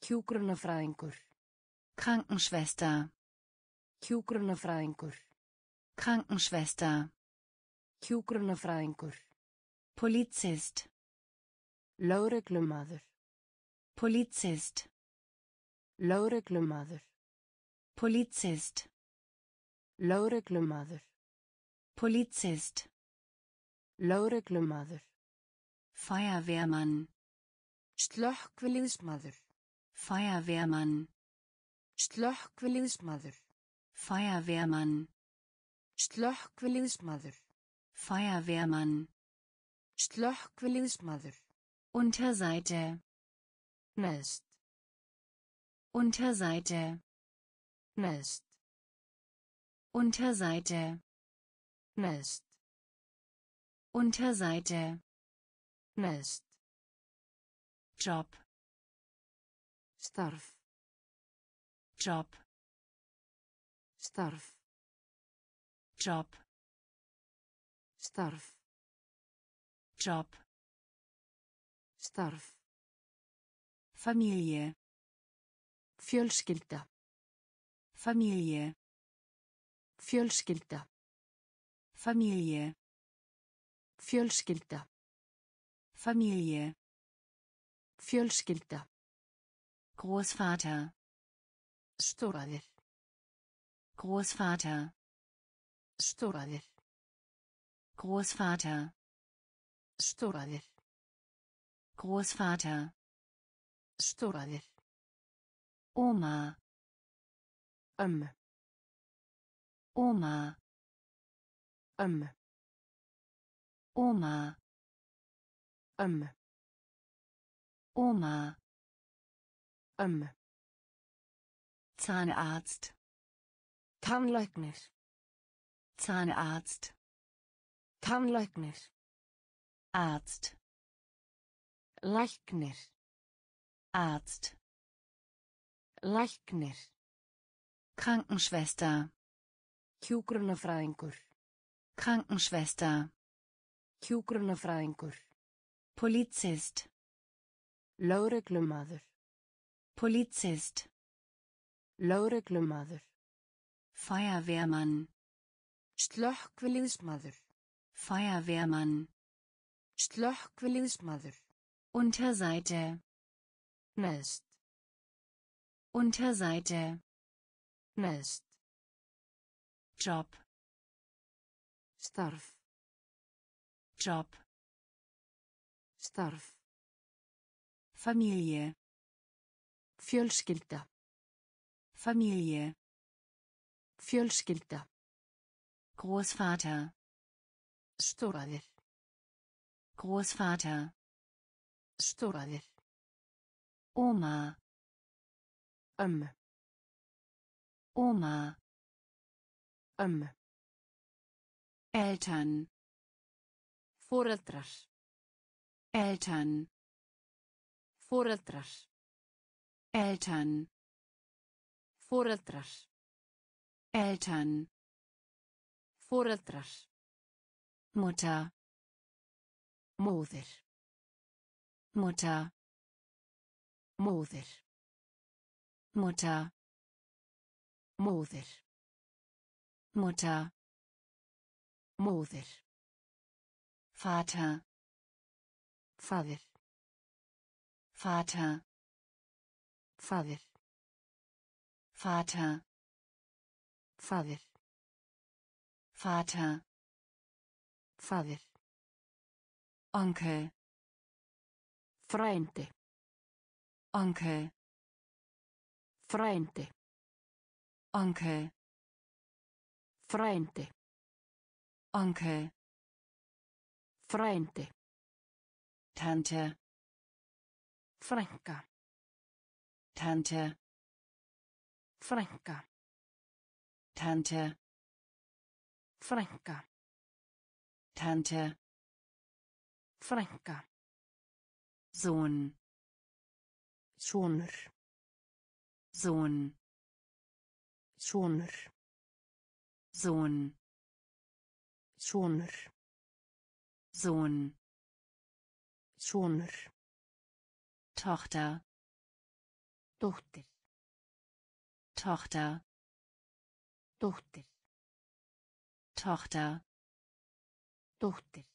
Hjúgrunafræðingur Krankenschwester. Hjúgrunafræðingur Krankenschwester. Hjúgrunafræðingur Polizist. Lögreglumaður. Polizist. Lögreglumaður. Polizist. Lögreglumaður. Polizist. Lögreglumaður. Feuerwehrmann. Slökkviliðsmaður. Feuerwehrmann. Slökkviliðsmaður. Feuerwehrmann. Slökkviliðsmaður. Feuerwehrmann. Slökkviliðsmaður. Unterseite. Neðst. Unterseite. Neðst. Unterseite. Neðst. Unterseite. Neðst. Job. Starf. Job. Starf. Job. Starf. Job. Starf. Familie. Fjölskylda. Familie. Fjölskylda. Familie. Fjölskylda. Familie. Fjölskylda. Großvater. Stóraðir. Großvater. Stóraðir. Großvater. Stóraðir. Großvater. Stóraðir. Oma. Ömmu. Oma. Ömmu. Oma. Ömmu. Oma. Ömmu. Zahnarzt. Tannlæknir. Zahnarzt. Tannlæknir. Arzt. Læknir. Arzt. Læknir. Krankenschwester. Hjúgrunafræðingur. Krankenschwester. Hjúgrunafræðingur. Polizist. Lögreglumaður. Polizist. Lögreglumaður. Feuerwehrmann. Slökkviliðsmaður. Feuerwehrmann. Slökkviliðsmaður. Unterseite. Neðst. Unterseite. Neðst. Job. Starf. Job. Starf. Familie. Fjölskylda. Familie. Fjölskylda. Großvater. Stóraðir. Großvater. Stóraðir. Oma. Ömmu. Oma. Ömmu. Eltern. Foreldrar. Eltern. Foreldrar. Eltern. Foreldrar. Eltern. Foreldrar. Mutter. Móðir. Mutter. Móðir. Mutter. Móðir. Mutter. Móðir. Vater. Fadir. Vater. Fadir. Vater. Fadir. Vater. Fadir. Onkel. Freunde. Onkel. Freunde. Onkel. Freunde. Onkel. Frændi. Tante. Frænka. Tante. Frænka. Tante. Frænka. Tante. Frænka. Sohn. Sonur. Sohn. Sonur. Sohn. Sonur. Sohn. Sonur. Tochter. Dóttir. Tochter. Dóttir. Tochter. Dóttir.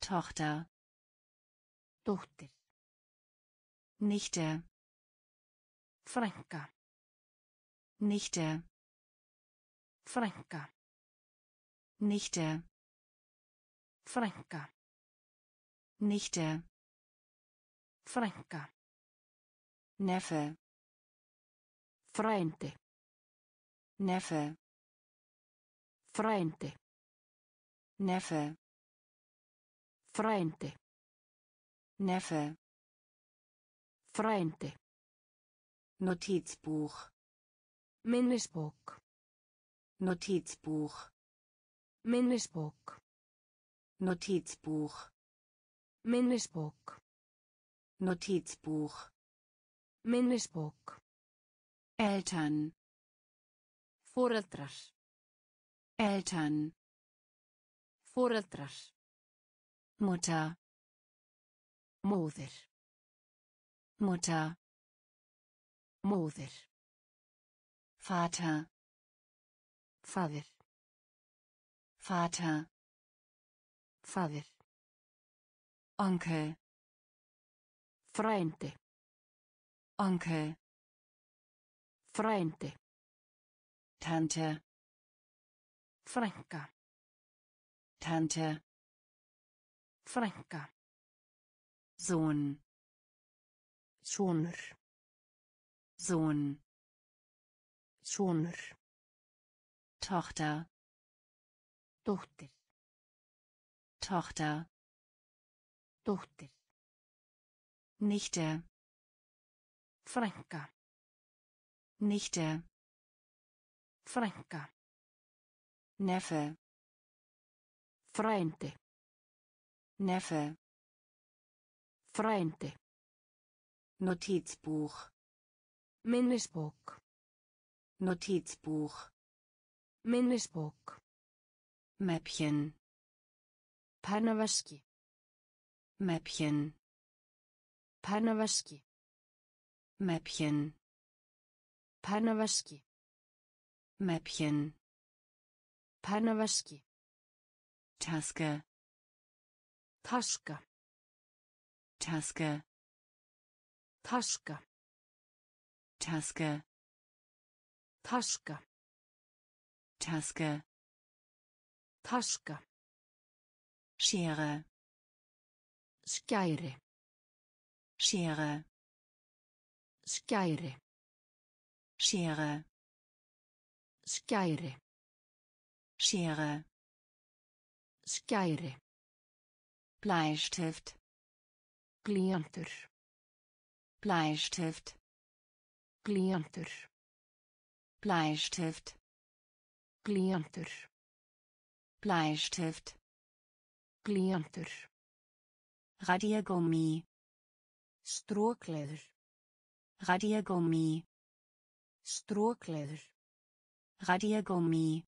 Tochter. Dóttir. Nichte. Frænka. Nichte. Frænka. Nichte. Frænka. Nichte. Frænka. Neffe. Frændi. Neffe. Frændi. Neffe. Frændi. Neffe. Frændi. Notizbuch. Minnisbók. Notizbuch. Minnisbók. Notizbuch. Minnisbók. Notizbuch. Minnisbók. Eltern. Foreldrar. Eltern. Foreldrar. Mutter. Móðir. Mutter. Móðir. Vater. Faðir. Vater. Faðir. Onkel. Frændi. Onkel. Frændi. Tante. Frænka. Tante. Frænka. Sohn. Sonur. Sohn. Sonur. Tochter. Dóttir. Tochter. Dóttir. Nichte. Frænka. Nichte. Frænka. Neffe. Frændi. Neffe. Frændi. Notizbuch. Minnisbók. Notizbuch. Minnisbók. Mäppchen. Pennaveski. Mäppchen. Pennaveski. Mäppchen. Pennaveski. Mäppchen. Pennaveski. Taske. Taska. Taske. Taska. Taske. Taska. Taske. Taska. Schere. Skyre. Schere. Skyre. Schere. Skyre. Schere. Skyre. Bleistift. Klienter. Bleistift. Klienter. Bleistift. Klienter. Bleistift. Glíjantur. Radíagómi. Strókleður. Radíagómi. Strókleður. Radíagómi.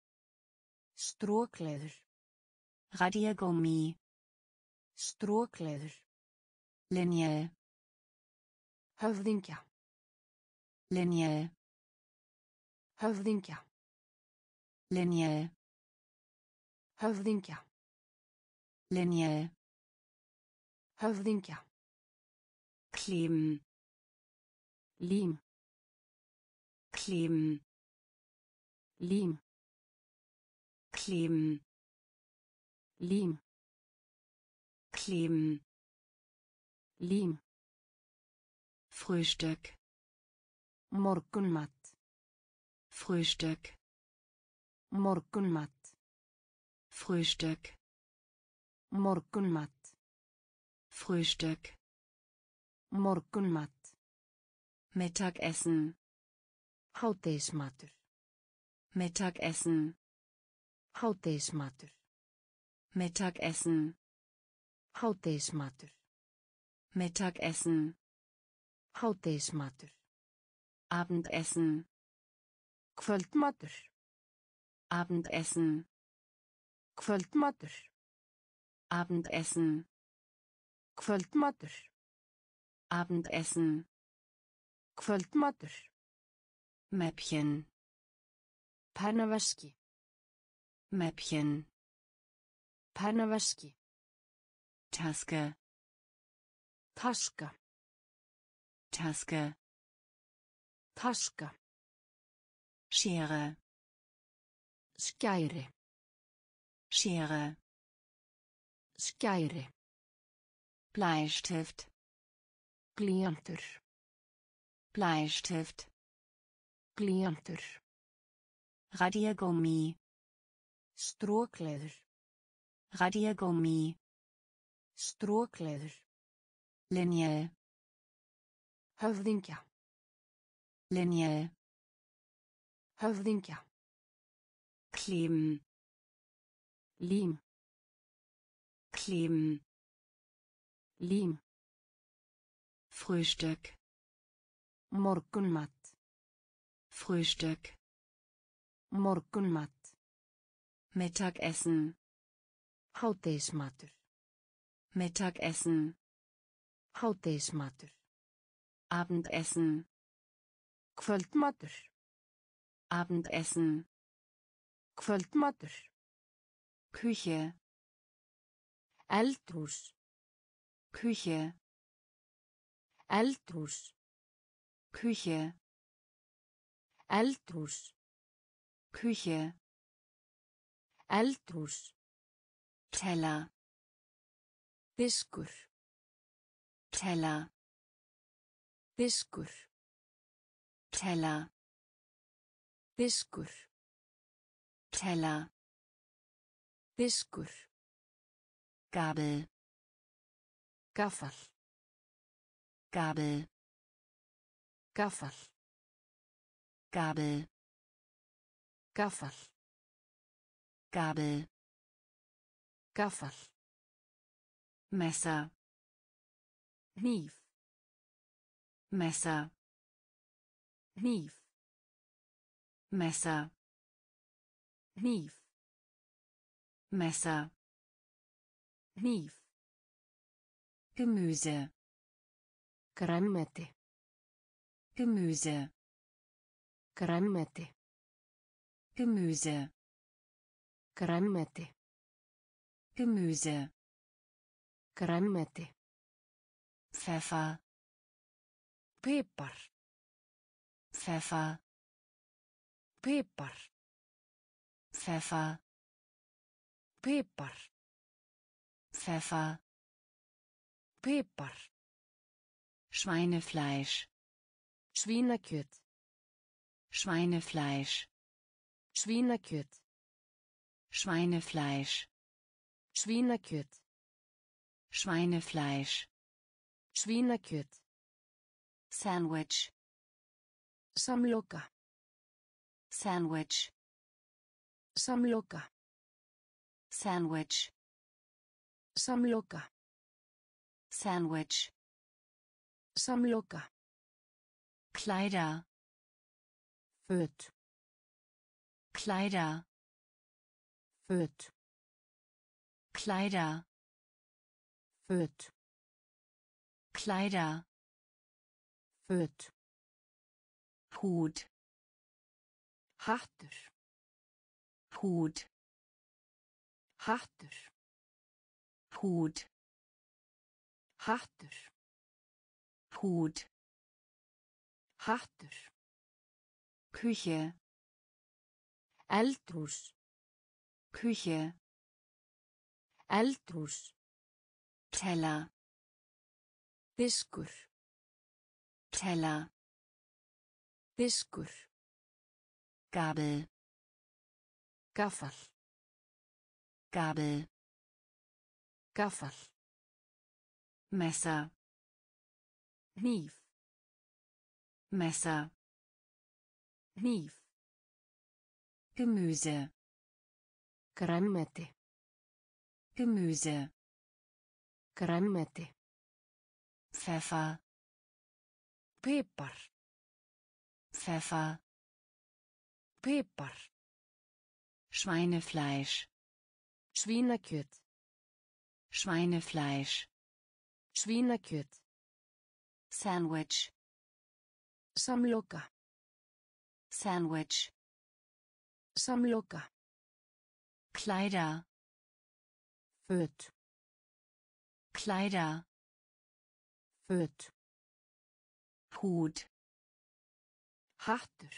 Strókleður. Radíagómi. Strókleður. Linje. Höfðingja. Linje. Höfðingja. Linje. Höfðingja. Linie. Höfðingja. Kleben. Lím. Kleben. Lím. Kleben. Lím. Kleben. Lím. Frühstück. Morgunmat. Frühstück. Morgunmat. Frühstück. Morgunmat. Frühstück. Morgunmat. Mittagessen. Hádegismatur. Mittagessen. Hádegismatur. Mittagessen. Hádegismatur. Mittagessen. Hádegismatur. Abendessen. Kvöldmatur. Abendessen. Kvöldmatur. Abendessen. Kvöldmatur. Abendessen. Kvöldmatur. Mäppchen. Pennaveski. Mäppchen. Pennaveski. Taske. Taska. Taske. Taska. Schere. Skæri. Schere. Skæri. Blæstift. Glíantur. Blæstift. Glíantur. Radíagómi. Strókleður. Radíagómi. Strókleður. Linjaði. Höfðingja. Linjaði. Höfðingja. Klím. Lím. Kleben. Lím. Frühstück. Morgunmat. Frühstück. Morgunmat. Mittagessen. Hádegismatur. Mittagessen. Hádegismatur. Abendessen. Kvöldmatur. Abendessen. Kvöldmatur. Küche. Eldhús. Küche. Eldhús. Küche. Eldhús. Küche. Eldhús. Teller. Diskur. Teller. Diskur. Teller. Diskur. Teller. Diskur. Gabel. Gaffal. Gabel. Gaffal. Gabel. Gaffal. Gabel. Gaffal. Messer. Hníf. Messer. Hníf. Messer. Hníf. Messer. Hníf. Gemüse. Grænmeti. Gemüse. Grænmeti. Gemüse. Grænmeti. Gemüse. Grænmeti. Pfeffer. Pipar. Pfeffer. Pipar. Pfeffer. Pipar. Pfeffer. Pipar. Schweinefleisch. Svínakjöt. Schweinefleisch. Svínakjöt. Schweinefleisch. Svínakjöt. Schweinefleisch. Svínakjöt. Sandwich. Samloka. Sandwich. Samloka. Sandwich. Samloka. Sandwich. Samloka. Kleider. Föt. Kleider. Föt. Kleider. Föt. Kleider. Föt. Hut. Hattur. Hut. Hattur. Hut. Hattur. Hut. Hattur. Küche. Eldhús. Küche. Eldhús. Teller. Diskur. Teller. Diskur. Gabel. Gaffal. Gabel. Gaffal. Messer. Hníf. Messer. Hníf. Gemüse. Grænmeti. Gemüse. Grænmeti. Pfeffer. Pipar. Pfeffer. Pipar. Schweinefleisch. Svínakjöt. Schweinefleisch. Svínakjöt. Sandwich. Samloka. Sandwich. Samloka. Kleider. Föt. Kleider. Föt. Hut. Hattur.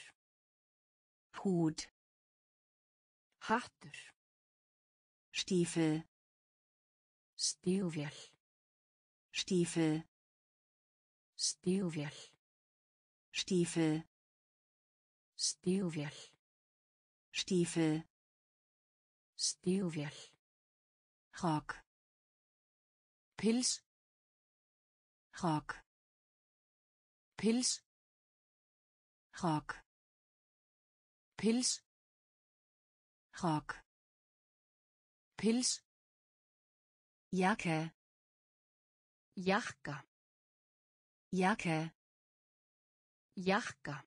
Hut. Hattur. Stiefel Stígvél. Stiefel Stígvél. Stiefel Stígvél. Stiefel Stígvél. Rock Pils. Rock Pils. Rock Pils. Rock Pils. Jacke. Jacke. Jacke. Jacke.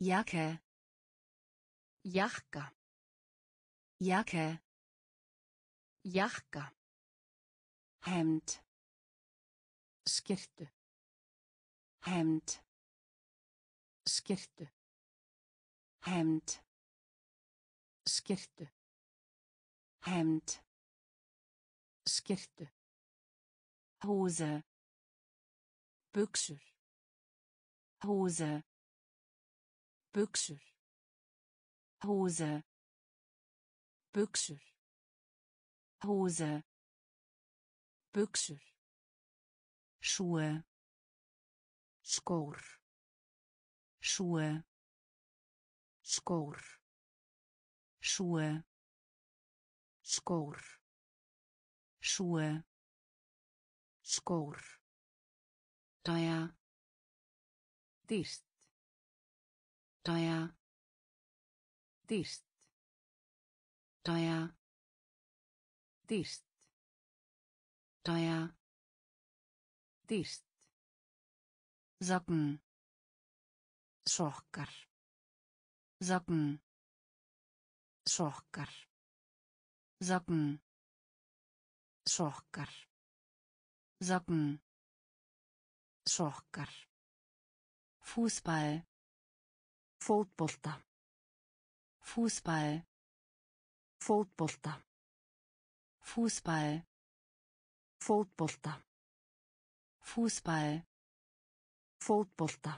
Jacke. Jacke. Jacke. Jacke. Hemd. Skirtu. Hemd. Skirtu. Hemd. Skirtu. Hemd. Skyrtu. Hose Buxur. Hose Buxur. Hose Buxur. Hose Buxur. Schuhe Skór. Schuhe Skór. Schuhe Skór. Schuhe Skór. teuer Dýrt. teuer Dýrt. teuer Dýrt. teuer Dýrt. Socken Sokkar. Socken Sokkar. Socken Sokkar. Socken Sokkar. Fußball Fótbolta. Fußball Fótbolta. Fußball Fótbolta. Fußball Fótbolta.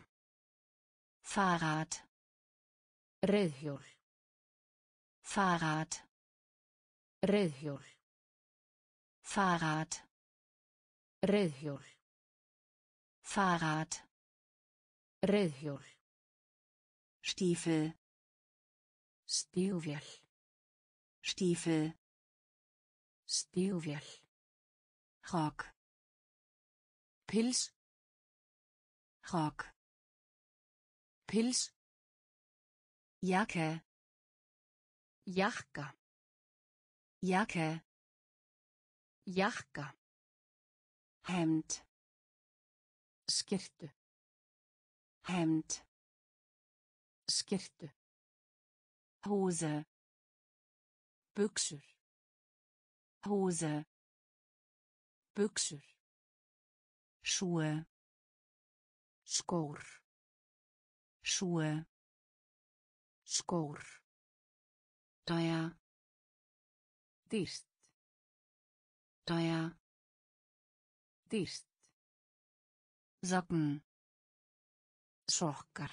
Fahrrad Reiðhjól. Fahrrad Reiðhjól. Fahrrad Reiðhjól. Fahrrad Reiðhjól. Stiefel Stígvél. Stiefel Stígvél. Rock Pils. Rock Pils. Jacke Jakka. Jacke Jakka. Hemd Skyrtu. Hemd Skyrtu. Hose Buxur. Hose Buxur. Schuhe Skór. Schuhe Skór. teuer Dýrt. Teuer Dýrt. Socken Sokkar.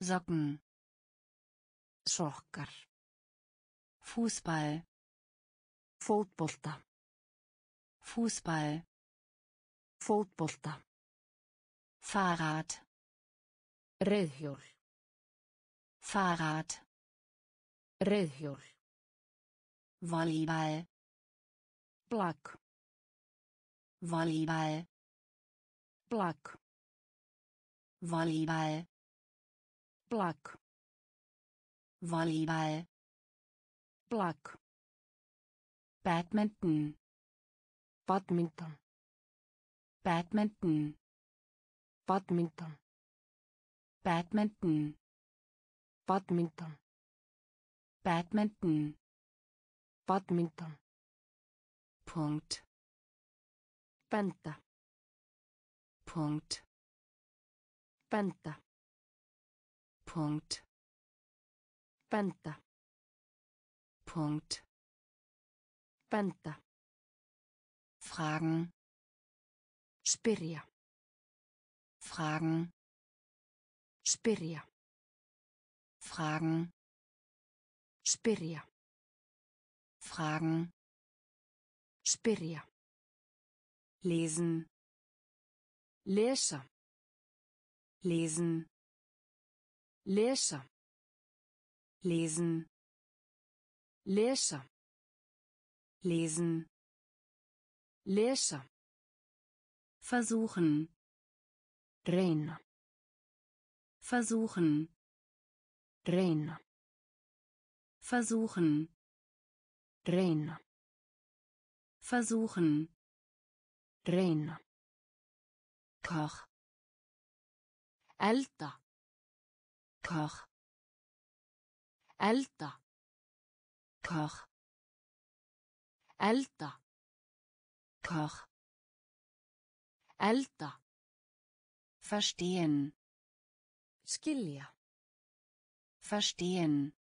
Socken Sokkar. Fußball Fótbolta. Fußball Fótbolta. Fahrrad Reiðhjól. Fahrrad Reiðhjól. Volleyball Blak. Volleyball Blak. Volleyball Blak. Volleyball Blak. Badminton Badminton. Badminton Badminton. Badminton Badminton. Badminton Badminton. Punkt Benda. Punkt Benda. Punkt Benda. Punkt Benda. Fragen Spyrja. Fragen Spyrja. Fragen Spyrja. Fragen. Spyrja. Lesen. Lesa. Lesen. Lesa. Lesen. Lesa. Lesen. Lesa. Versuchen. Reyna. Versuchen. Reyna. Versuchen. Reyna. Versuchen. Reyna. Koch. Elda. Koch. Elda. Koch. Elda. Koch. Elda. Verstehen. Skilja. Verstehen.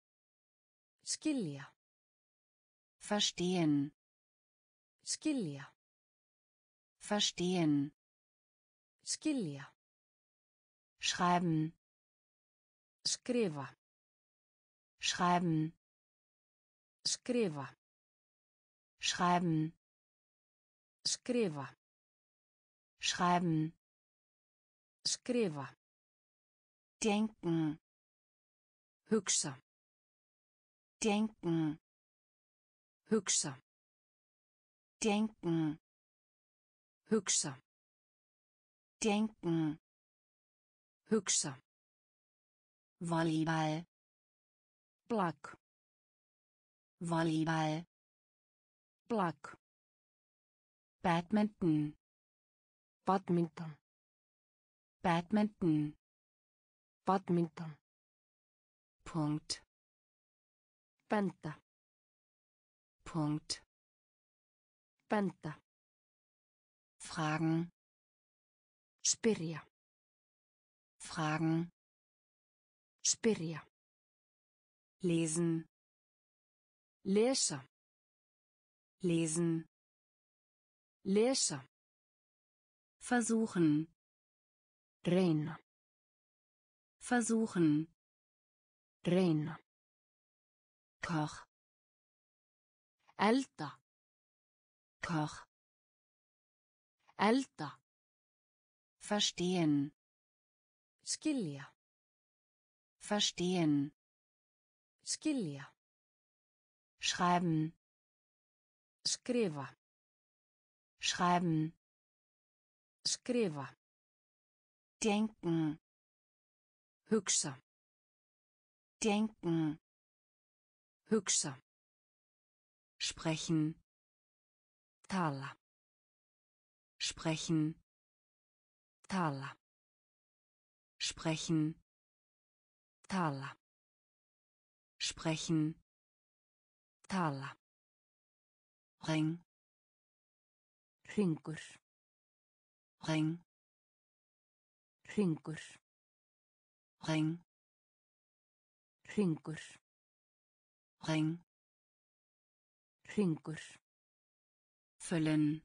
Skilja. Verstehen. Skilja. Verstehen. Skilja. Schreiben. Skrifa. Schreiben. Skrifa. Schreiben. Skrifa. Schreiben. Skrifa. Denken. Hugsa. Denken. Hugsa. Denken. Hugsa. Denken. Hugsa. Volleyball. Black. Volleyball. Black. Badminton. Badminton. Badminton. Badminton. Punkt. Benda. Punkt. Benda. Fragen. Spyrja. Fragen. Spyrja. Lesen. Lesa. Lesen. Lesa. Versuchen. Reyna. Versuchen. Reyna. Koch. Elda. Koch. Elda. Verstehen. Skilja. Verstehen. Skilja. Schreiben. Skrifa. Schreiben. Skrifa. Denken. Hugsa. Denken. Hugsa. Sprechen. Tala. Sprechen. Tala. Sprechen. Tala. Sprechen. Tala. Ring. Hringur. Ring. Hringur. Ring. Hringur. Ring. Hringur. Füllen.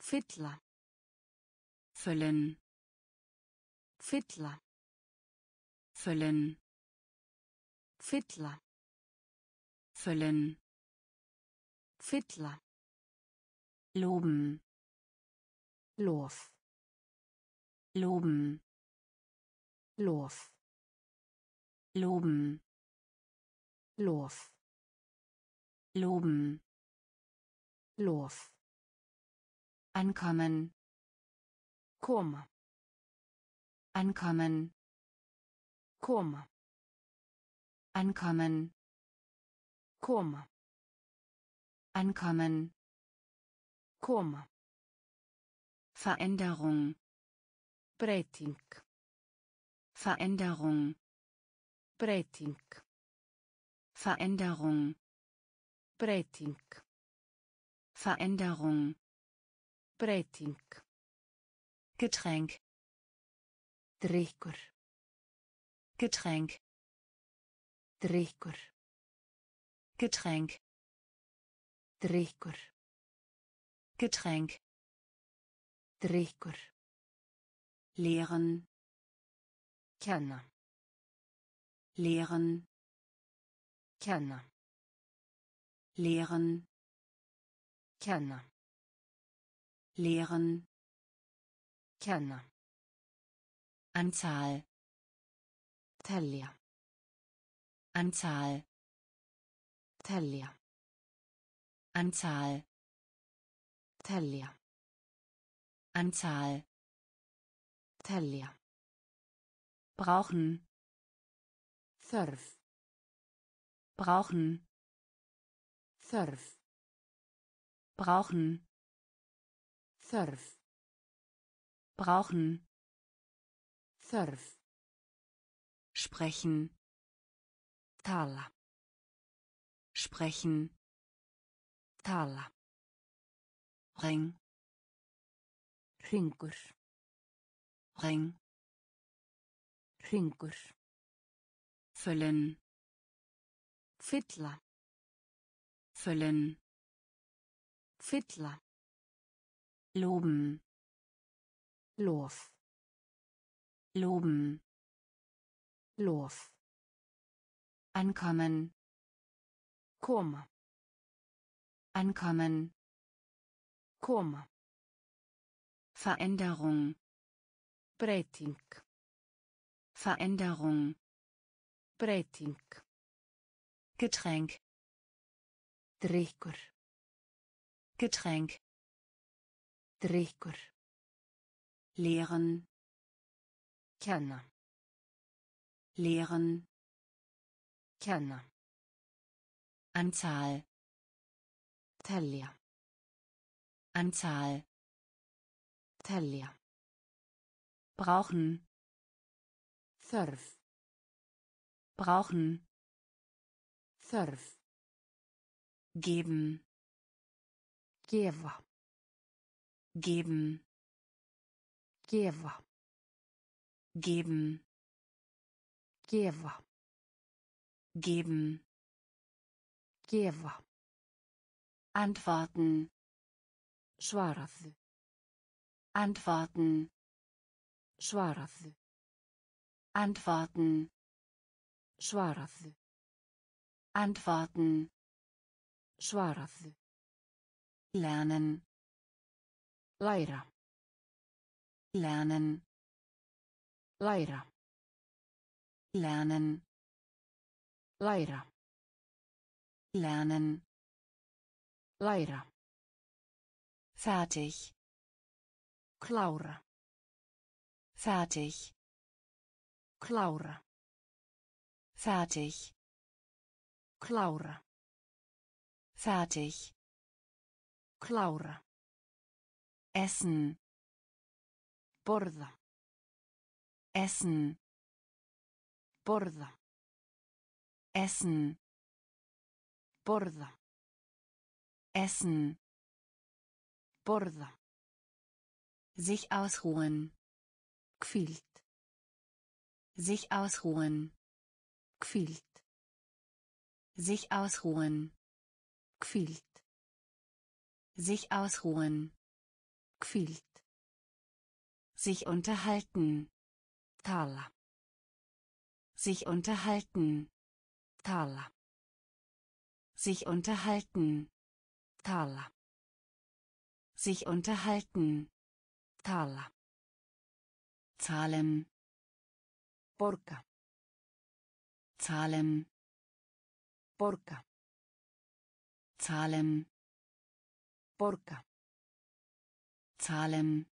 Fylla. Füllen. Fylla. Füllen. Fylla. Füllen. Fylla. Loben. Lof. Loben. Lof. Loben. Lof. Loben. Lof. Ankommen. Koma. Ankommen. Koma. Ankommen. Koma. Ankommen. Koma. Veränderung. Breyting. Veränderung. Breyting. Veränderung. Breyting. Veränderung. Breyting. Getränk. Drykkur. Getränk. Drykkur. Getränk. Drykkur. Getränk. Drykkur. Lehren. Kenna. Lehren. Kenna. lehren Kenna. lehren Kenna. Anzahl Telja. Anzahl Telja. Anzahl Telja. Anzahl Telja. brauchen Þörf. brauchen Þörf. Brauchen Þörf. brauchen Þörf. sprechen Tala. sprechen Tala. ring Hringur. ring Hringur. füllen Fylla. füllen Fylla. loben Lof. loben Lof. ankommen Koma. ankommen Koma. Veränderung Breyting. Veränderung Breyting. Getränk Drykkur. Getränk Drykkur. lehren Kenna. lehren Kenna. Anzahl Telja. Anzahl Telja. brauchen Þörf. brauchen Þörf. geben Gefa. geben Gefa. geben Gefa. geben Gefa. antworten Svaraðu. antworten Svaraðu. antworten Svaraðu. antworten Svaraðu. Lernen Læra. lernen Læra. lernen Læra. lernen Læra. fertig Klára. fertig Klára. fertig Klára. fertig Klára. essen Borða. essen Borða. essen Borða. essen Borða. sich ausruhen Hvíld. sich ausruhen Hvíld. sich ausruhen Hvíld. Sich ausruhen Hvíld. sich unterhalten Tala. sich unterhalten Tala. sich unterhalten Tala. sich unterhalten Tala. zahlen Borga. zahlen Borga. zahlen Borga. zahlen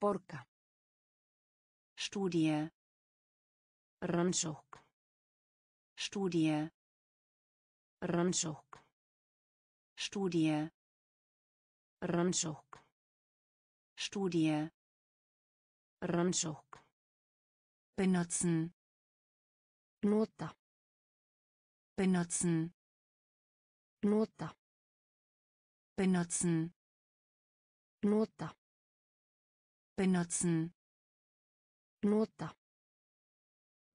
Borga. Studie Rannsókn. Studie Rannsókn. Studie Rannsókn. Studie Rannsókn. benutzen Nota. benutzen Nota. Benutzen Nota. benutzen Nota.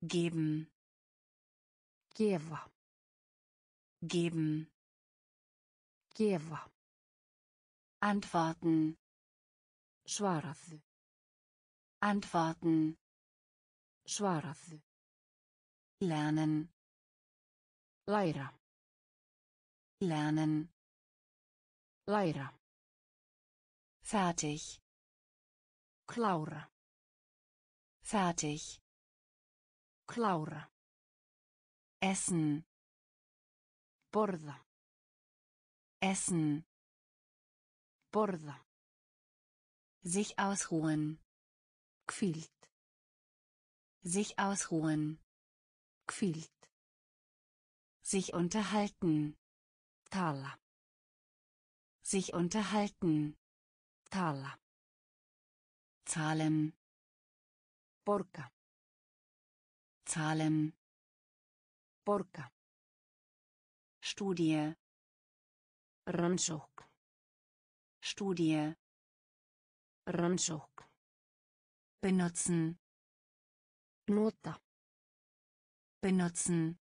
geben Gefa. geben Gefa. antworten Svaraðu. antworten Svaraðu. lernen Læra. lernen Læra. fertig Klára. fertig Klára. essen Borða. essen Borða. sich ausruhen Hvíld. sich ausruhen Hvíld. sich unterhalten Tala. Sich unterhalten Tala. zahlen Borga. zahlen Borga. Studie Rannsókn. Studie Rannsókn. benutzen Nota. benutzen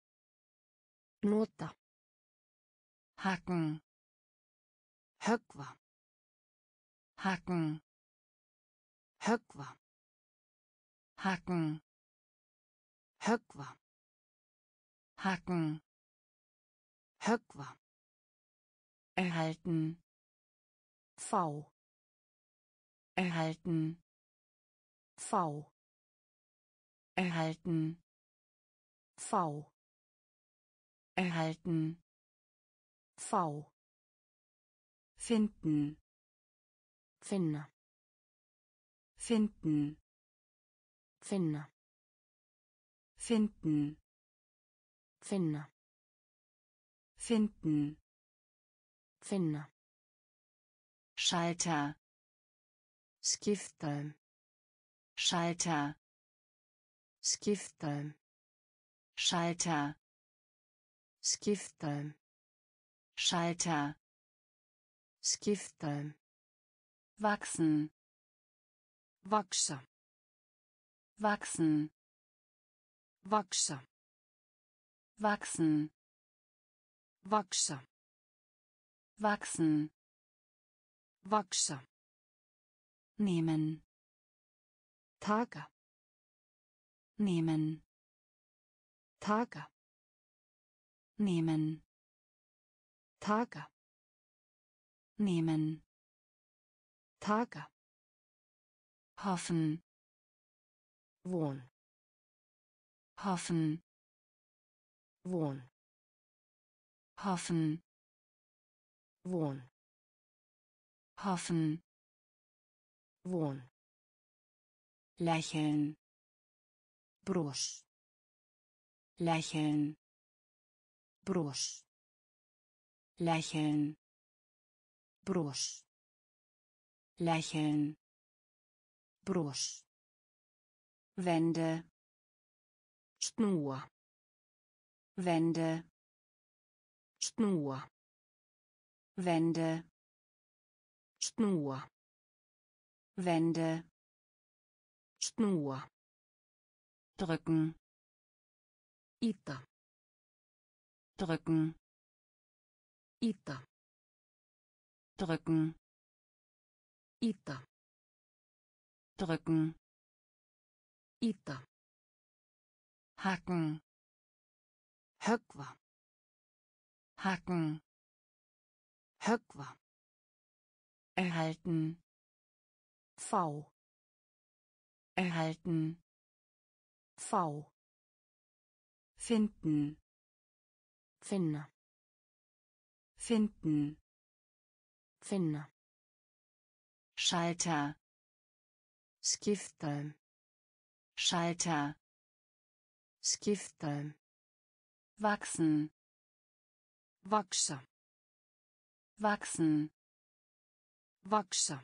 Nota. hacken Höggva. hacken Höggva. hacken Höggva. hacken Höggva. erhalten Fá. erhalten Fá. erhalten Fá. erhalten Fá. Finden Finna. finden Finna. finden Finna. finden Finna. Schalter Skipta um. Schalter Skipta um. Schalter Skipta um. Schalter Skipta um. wachsen Vaksa. wachsen Vaksa. wachsen Vaksa. wachsen Vaksa. nehmen Taka. nehmen Taka. nehmen Taka. Nehmen Taka. hoffen Von. hoffen Von. hoffen Von. hoffen Von. lächeln Bros. lächeln Bros. lächeln Bros. lächeln Bros. Wände Snúa. Wände Snúa. Wände Snúa. Wände Snúa. drücken Ita. drücken Ita. Drücken Ita. drücken Ita. hacken Höggva. hacken Höggva. erhalten Fá. erhalten Fá. finden Finna. finden Finna. Schalter Skipta um. Schalter Skipta um. wachsen Vaksa. wachsen Vaksa.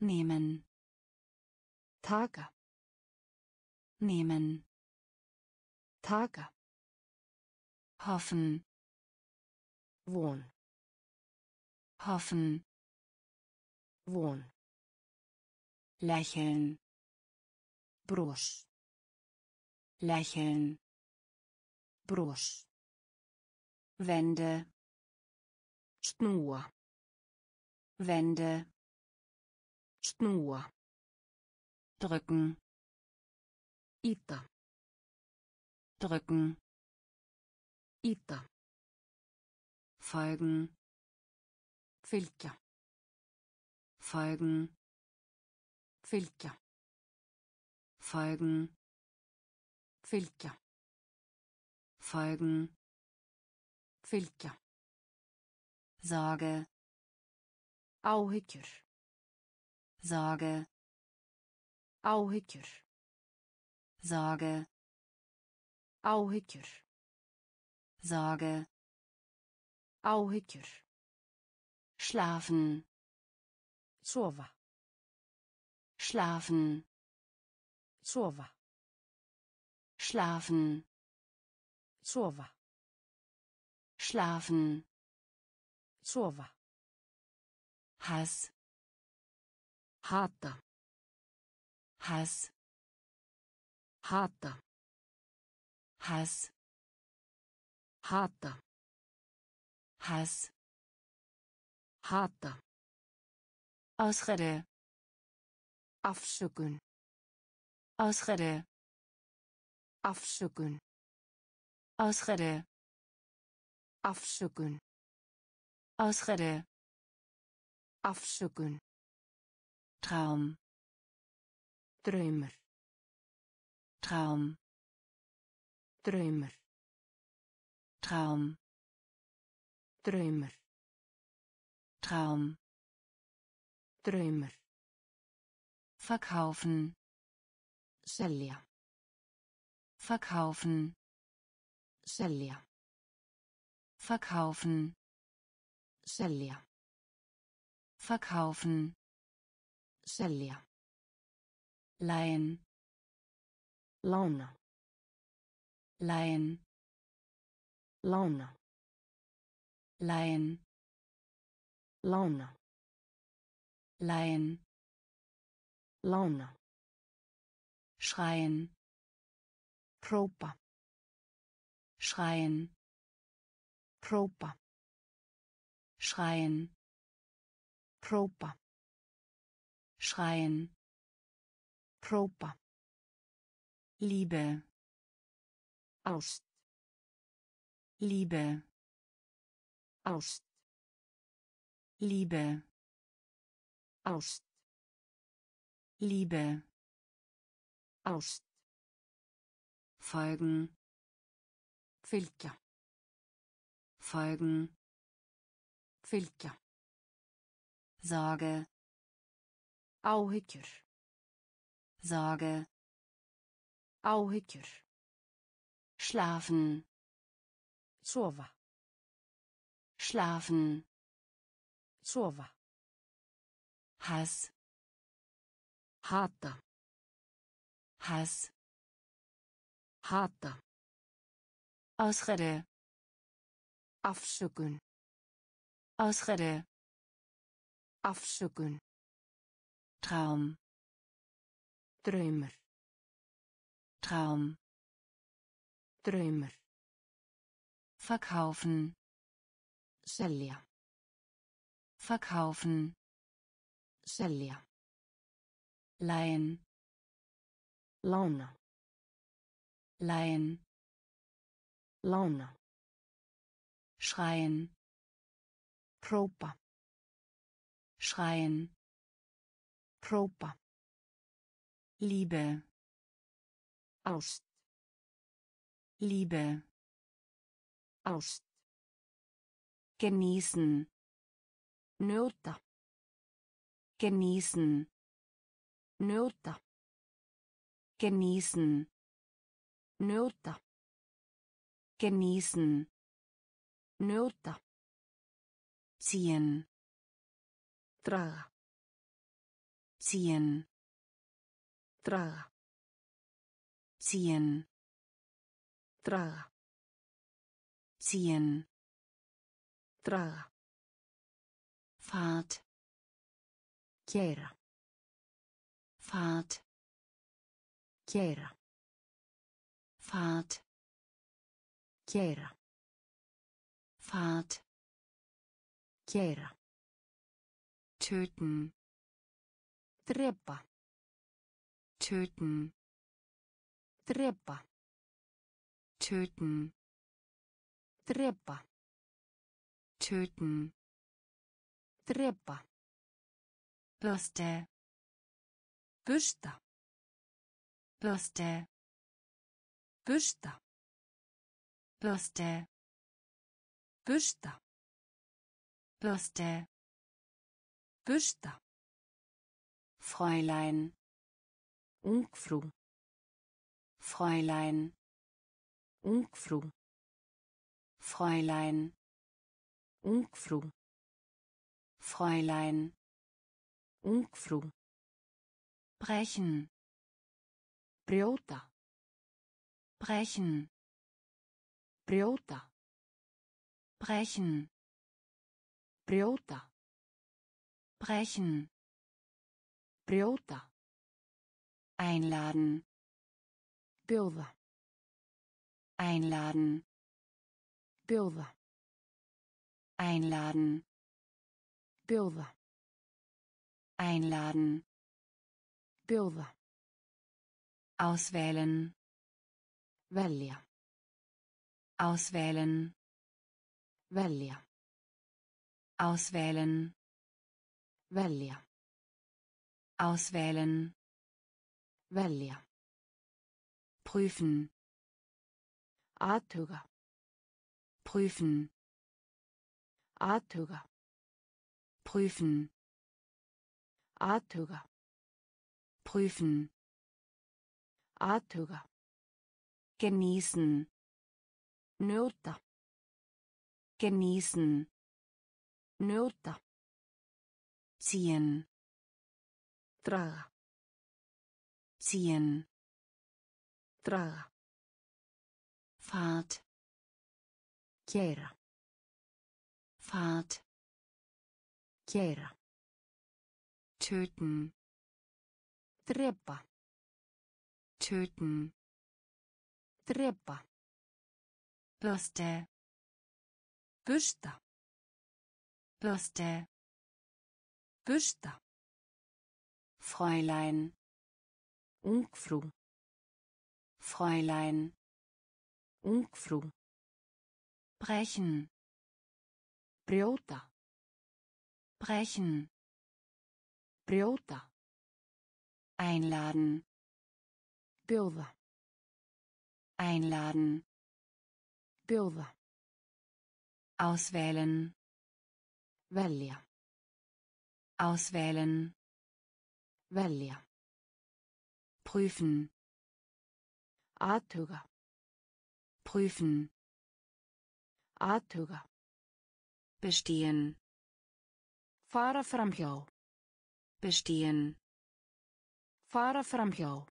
nehmen Taka. nehmen Taka. hoffen Von. Hoffen Von. lächeln Bros. lächeln Bros. Wände Snúa. Wände Snúa. drücken Ita. drücken Ita. folgen Fylgja. folgen Fylgja. folgen Fylgja. folgen Fylgja. Sorge Áhyggjur. Sorge Áhyggjur. Sorge Áhyggjur. Sorge Áhyggjur. Schlafen Sofa. schlafen Sofa. schlafen Sofa. schlafen Sofa. Hass Hata. Hass Hata. Hass Hata. Hass Hata. Ausrede Afsökun. Ausrede Afsökun. Ausrede Afsökun. Ausrede Afsökun. Traum Draumur. Traum Draumur. Traum Draumur. Traum Draumur. verkaufen Selja. verkaufen Selja. verkaufen Selja. verkaufen Selja. leihen Lána. leihen Lána. leihen Lána. leihen Lána. schreien Hrópa. schreien Hrópa. schreien Hrópa. schreien Hrópa. Liebe Ást. Liebe Ást. Liebe Ást. Liebe Ást. folgen Fylgja. folgen Fylgja. Sorge Áhyggjur. Sorge Áhyggjur. schlafen Sofa. schlafen Sofa. Hass Hata. Hass Hata. Ausrede Afsökun. Ausrede Afsökun. Traum Draumur. Traum Draumur. verkaufen Selja. Verkaufen Selja. leihen Lána. leihen Lána. schreien Hrópa. schreien Hrópa. Liebe Ást. Liebe Ást. genießen Njóta. genießen Njóta. genießen Njóta. genießen Njóta. ziehen Draga. ziehen Draga. ziehen Draga. ziehen Draga. Fahrt Keyra. Fahrt Keyra. Fahrt Keyra. Fahrt Keyra. töten Drepa. töten Drepa. töten Drepa. töten Drepa. Bürste Busta. Bürste Busta. Bürste Busta. Bürste Busta. Fräulein Ungfrú. Fräulein Ungfrú. Fräulein Ungfrú. Fräulein Ungfrú. brechen Brjóta. brechen Brjóta. brechen Brjóta. brechen Brjóta. einladen Bjóða. einladen Bjóða. einladen Bjóða. einladen Bjóða. auswählen Velja. auswählen Velja. auswählen Velja. auswählen Velja. prüfen Athuga. prüfen Athuga. Prüfen Athuga. prüfen Athuga. genießen Njóta. genießen Njóta. ziehen Draga. ziehen Draga. Fahrt Keira. Fahrt Keira. töten Drepa. töten Drepa. Bürste Busta. Bürste Busta. Fräulein Ungfrú. Fräulein Ungfrú. brechen Brjóta. Brechen Brjóta. einladen Bjóða. einladen Bjóða. auswählen Velja. auswählen Velja. prüfen Athuga. prüfen Athuga. bestehen Fara framhjá. bestehen Fara framhjá.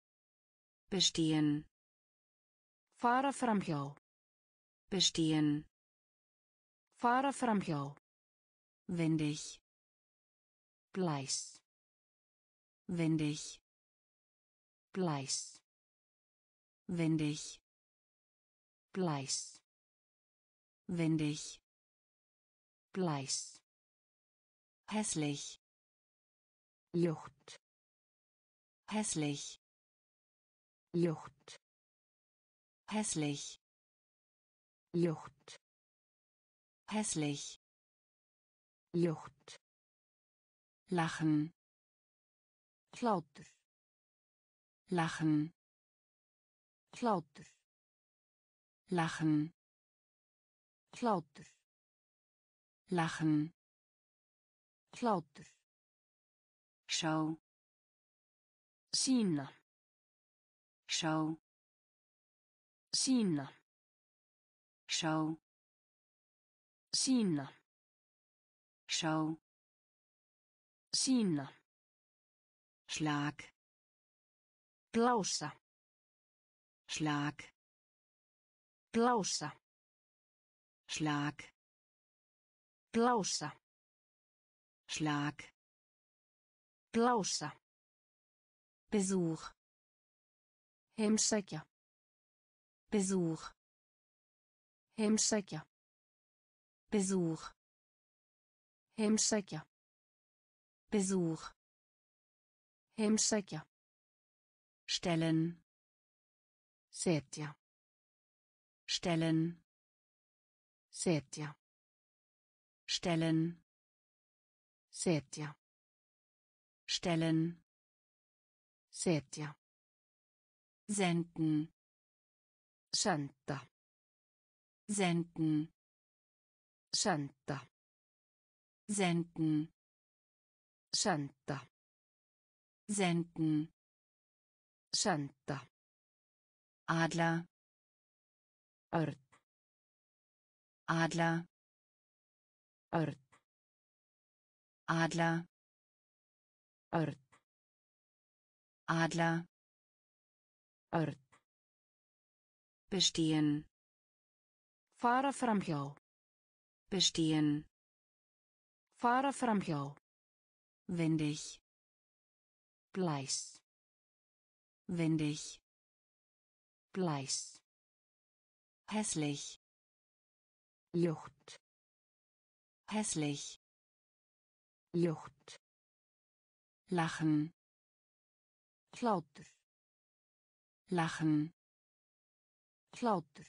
bestehen Fara framhjá. bestehen Fara framhjá. windig Blæs. windig Blæs. windig Blæs. windig Blæs. Hässlich Ljótt. hässlich Ljótt. hässlich Ljótt. hässlich Ljótt. lachen Hlátur. lachen Hlátur. lachen Hlátur. lachen Hlátur. schau Sína. schau Sína. schau Sína. schau Sína. schlag Blása. schlag Blása. schlag Blása. Schlag Blása. besuch Heimsækja. besuch Heimsækja. besuch Heimsækja. besuch Heimsækja. stellen Setja. stellen Setja. stellen Setja. stellen Setja. senden Senda. senden Senda. senden Senda. senden Senda. Adler Örn. Adler Örn. Adler Örn. Adler Örn. bestehen Fara framhjá. bestehen Fara framhjá. windig Blæs. windig Blæs. hässlich Ljótt. hässlich Ljótt. lachen Hlátur. lachen Hlátur.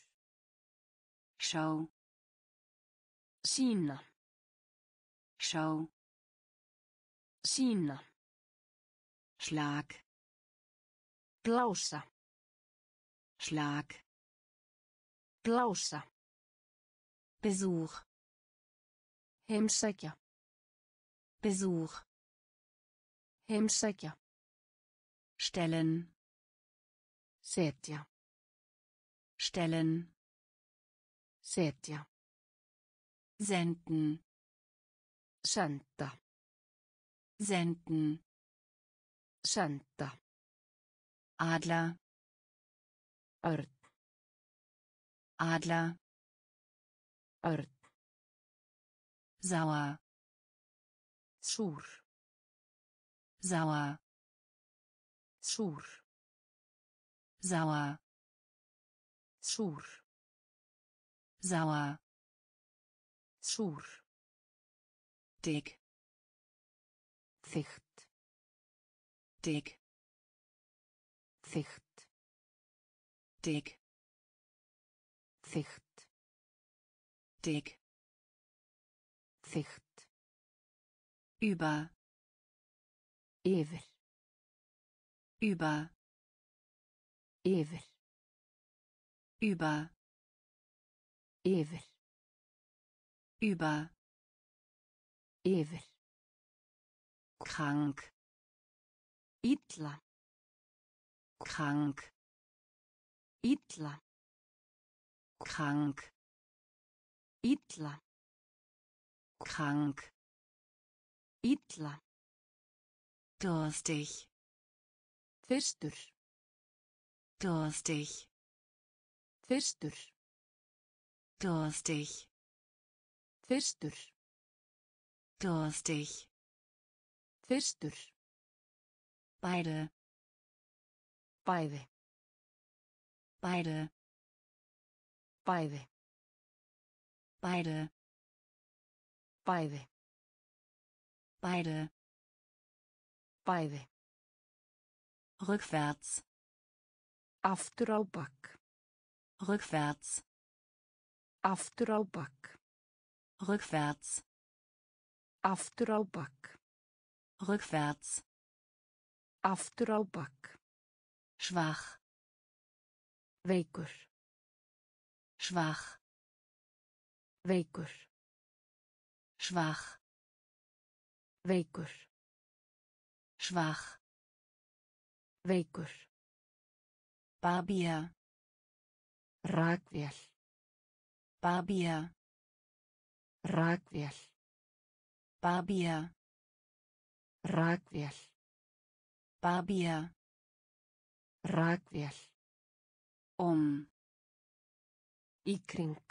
schau Sína. schau Sína. schlag Blása. schlag Blása. Besuch Heimsækja. Besuch Heimsækja. stellen Setja. stellen Setja. senden Senda. senden Senda. Adler Örn. Adler Örn. sauer Schur. Sauer. Schur. Sauer. Schur. Sauer. Schur. Dick. Þygt. Dick. Þygt. Dick. Þygt. Dick. Þygt. Über Yfir. über Yfir. über Yfir. über Yfir. krank Illa. krank Illa. krank Illa. krank Illa. durstig Þyrstur. durstig Þyrstur. durstig Þyrstur. durstig Þyrstur. beide Bæði. beide Bæði. beide Bæði. Beide Bæði. rückwärts Aftur á bakk. rückwärts Aftur á bakk. rückwärts Aftur á rückwärts Aftur á schwach Veikur. schwach Veikur. schwach Veikur. schwach Veikur. Barbier Rakvél. Barbier Rakvél. Barbier Rakvél. Barbier Rakvél. um Í kring.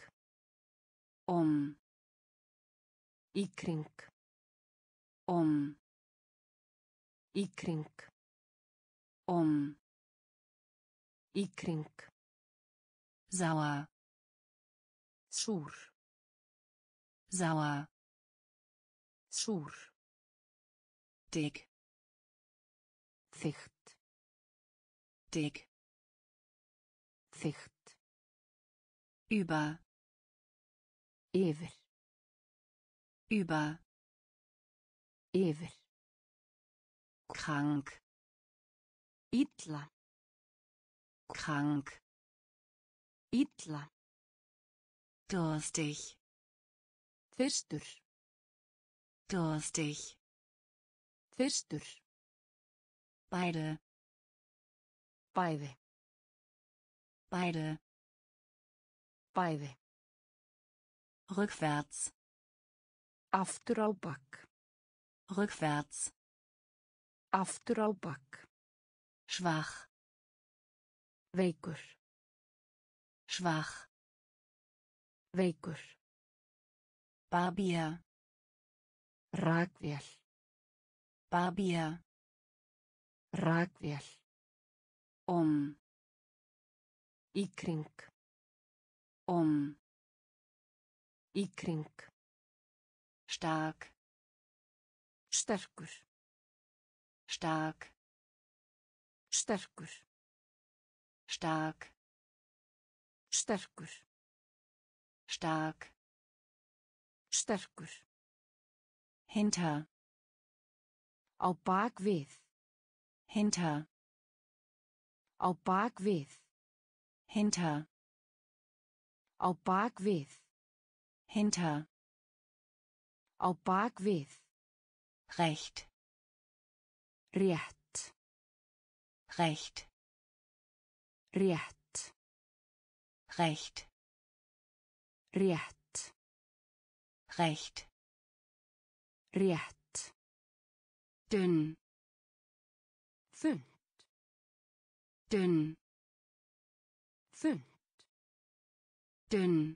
um Om. Í kring. Om. Í kring. Zała. Szur. Zała. Szur. Dig. Þygt. Dig. Þygt. Über. Ewer. Über. Yfir. krank Illa. krank Illa. durstig Þyrstur. durstig Þyrstur. beide Bæði. beide Bæði. rückwärts Aftur á bakk. Rückwärts Aftur á bakk. schwach Veikur. schwach Veikur. Barbier Rakvél. Barbier Rakvél. um Í kring. um Í kring. stark Sterkur. stark Sterkur. stark Sterkur. stark Sterkur. hinter Á bak við. hinter Á bak við. hinter Á bak við. hinter Á bak við. Recht Rétt. recht Rétt. recht Rétt. recht Rétt. dünn Þunnt. dünn Þunnt. dünn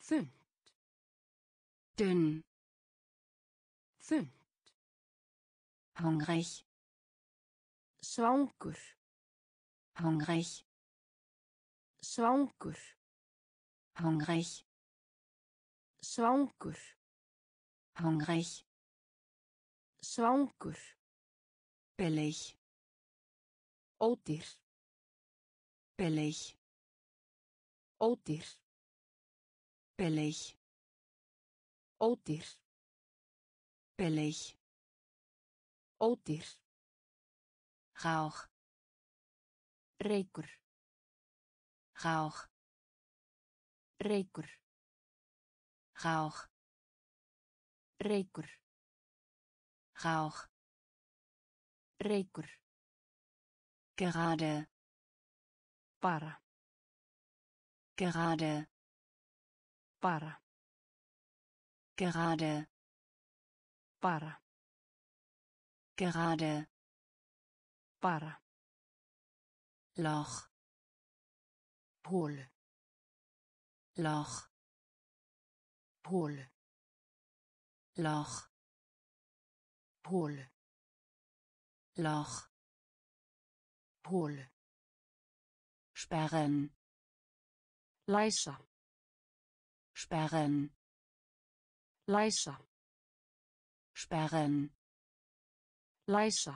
Þunnt. dünn Þunnt. hungrig Svangur. hungrig Svangur. hungrig Svangur. hungrig Svangur. billig Ódýr. billig Ódýr. billig Ódýr. Billig Ódýr. Rauch Reykur. Rauch Reykur. Rauch Reykur. Rauch Reykur. gerade Bara. gerade Bara. gerade Bara. gerade Bara. Loch Hol. Loch Hol. Loch Hol. Loch Hol. sperren Læsa. sperren Læsa. Sperren Læsa.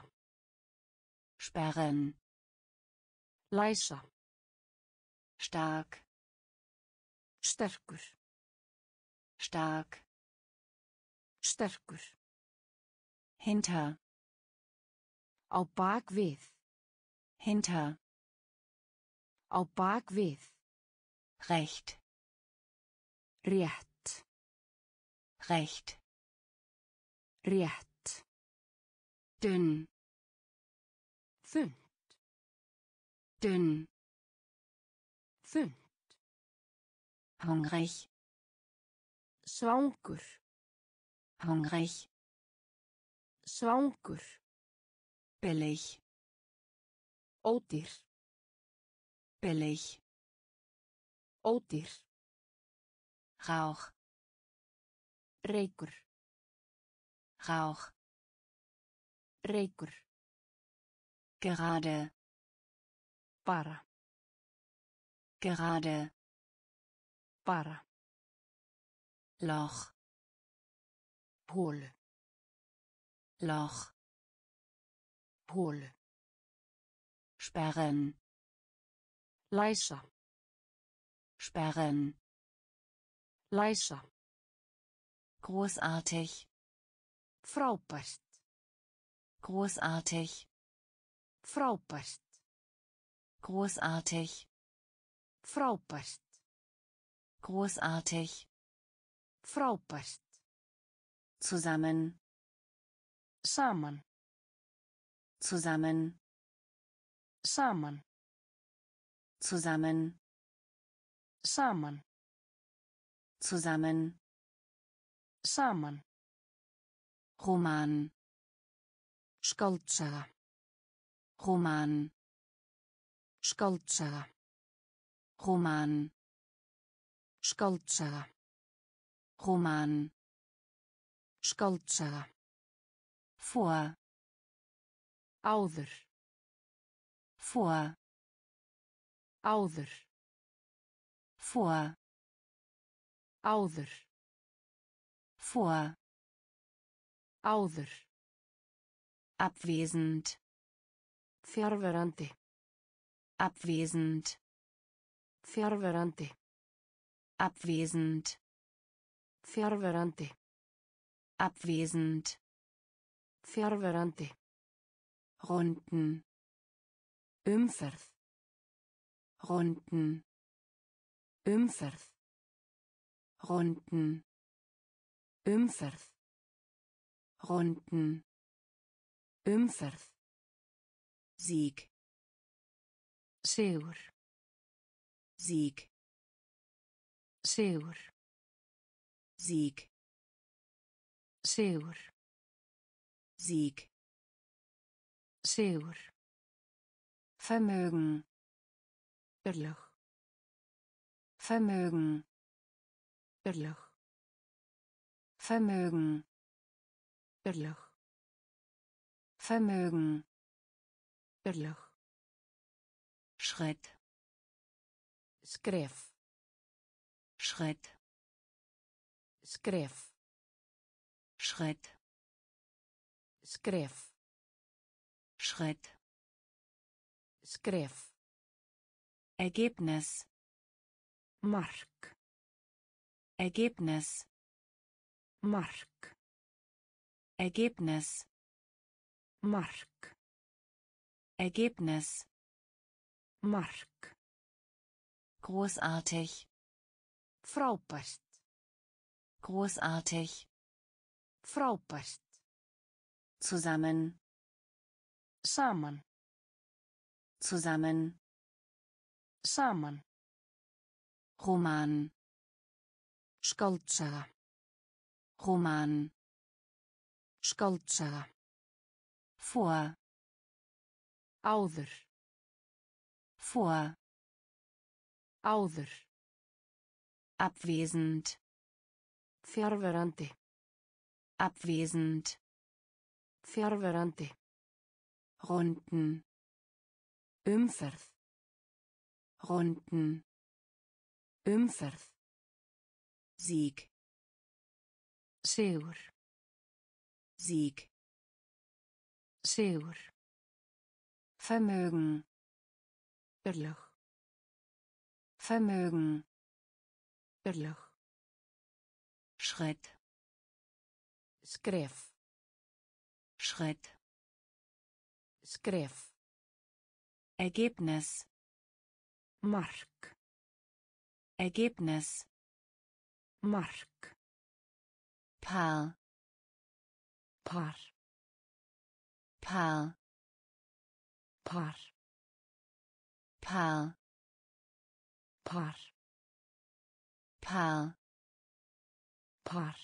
sperren Læsa. stark Sterkur. stark Sterkur. hinter Á bak við. hinter Á bak við. recht Rétt. recht Rétt. dünn Þunnt. dünn Þunnt. hungrig Svangur. hungrig Svangur. billig Ódýr. billig Ódýr. Rauch Reykur. Rauch Reykur. gerade Bara. gerade Bara. Loch Hol. Loch Hol. sperren Læsa. sperren Læsa. Großartig. Frábært. Großartig. Frábært. Großartig. Frábært. Großartig. Frábært. Zusammen. Saman. Zusammen. Saman. Zusammen. Saman. Zusammen. Saman. Roman. Skáldsaga. Roman. Skáldsaga. Roman. Skáldsaga. Roman. Skáldsaga. Vor. Áður. Vor. Áður. Vor. Áður. Vor. Áður. Abwesend. Fjarverandi. Abwesend. Fjarverandi. Abwesend. Fjarverandi. Abwesend. Fjarverandi. Runden. Umferð. Runden. Umferð. Runden. Umferð. Runden. Umferð. Sieg. Sigur. Sieg. Sigur. Sieg. Sigur. Sieg. Sigur. Vermögen. Örlög. Vermögen. Örlög. Vermögen. Örlög. Vermögen. Örlög. Schritt. Skref. Schritt. Skref. Schritt. Skref. Schritt. Skref. Ergebnis. Mark. Ergebnis. Mark. Ergebnis. Mark. Ergebnis. Mark. Großartig. Frábært. Großartig. Frábært. Zusammen. Saman. Zusammen. Saman. Roman. Skáldsaga. Roman. Skáldsaga. Vor. Áður. Vor. Áður. Abwesend. Fjarverandi. Abwesend. Fjarverandi. Runden. Umferð. Runden. Umferð. Sieg. Sigur. Sieg. Sigur. Vermögen. Örlög. Vermögen. Örlög. Schritt. Skref. Schritt. Skref. Ergebnis. Mark. Ergebnis. Mark. Paar. Par. Paar. Par. Paar. Par. Paar. Par.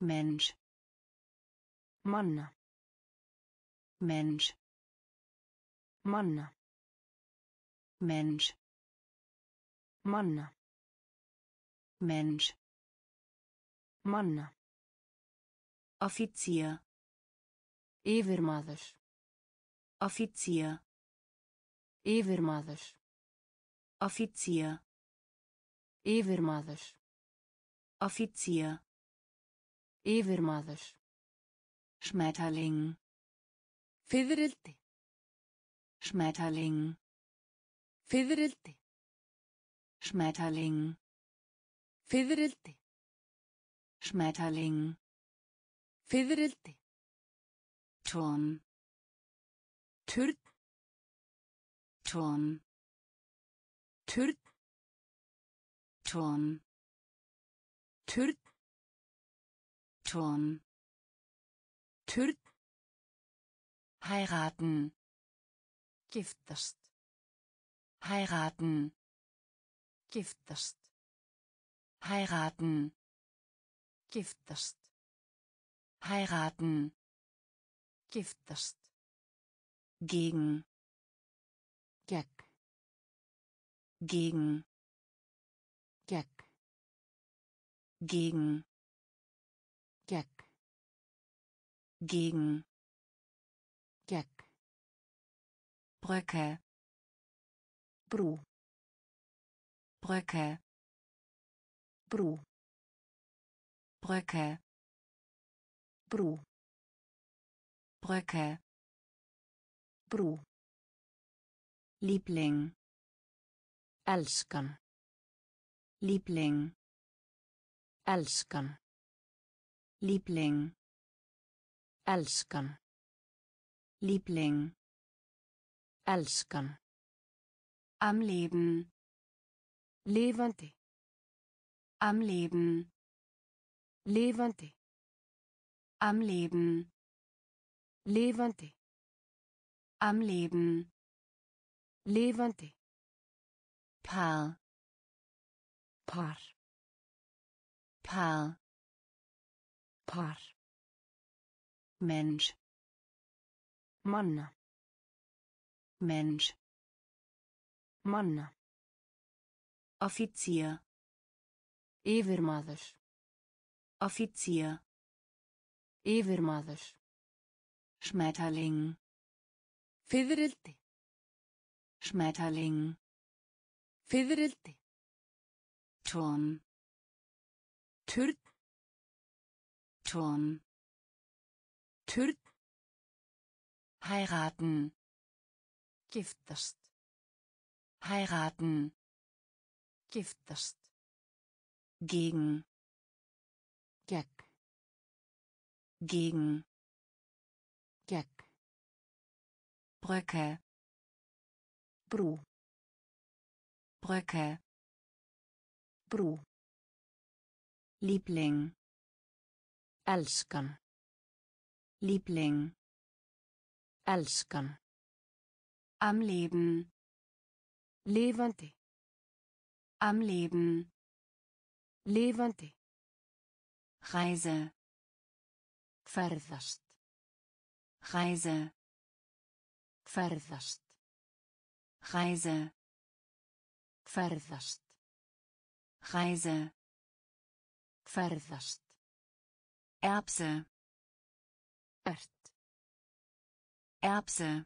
Mensch. Manna. Mensch. Manna. Mensch. Manna. Mensch. Manna. Offizier. Yfirmaður. Offizier. Yfirmaður. Offizier. Yfirmaður. Offizier. Yfirmaður. Schmetterling. Fiðrildi. Schmetterling. Fiðrildi. Schmetterling. Fiðrildi. Schmetterling Fiðrildi. Tóm. Turð. Tóm. Turð. Tóm. Turð. Tóm. Turð. Heiraten. Giftast. Heiraten. Giftast. Heiraten. Giftast. Heiraten Giftast. gegen Gegn. gegen Gegn. gegen Gegn. gegen Gegn. Brücke Brú. Brücke Brú. Brücke Bro. Brücke Bro. Liebling Elskan. Liebling Elskan. Liebling Elskan. Liebling Elskan. am Leben Levende. am Leben Levende. Am Leben Lifandi. am Leben Lifandi. Paar Par. Paar Par. Mensch Manna. Mensch Manna. Offizier Yfirmaður. Offizier Yfirmaður. Schmetterling Fiðrildi. Schmetterling Fiðrildi. Turm Turn. Turm Turn. heiraten Giftast. heiraten Giftast. gegen gegen Gegn. Brücke Brú. Brücke Brú. Liebling Elskan. Liebling Elskan. am Leben Lifandi. am Leben Lifandi. Reise Ferðast. Reise Ferðast. Reise Ferðast. Reise Ferðast. Erbse Ert. Erbse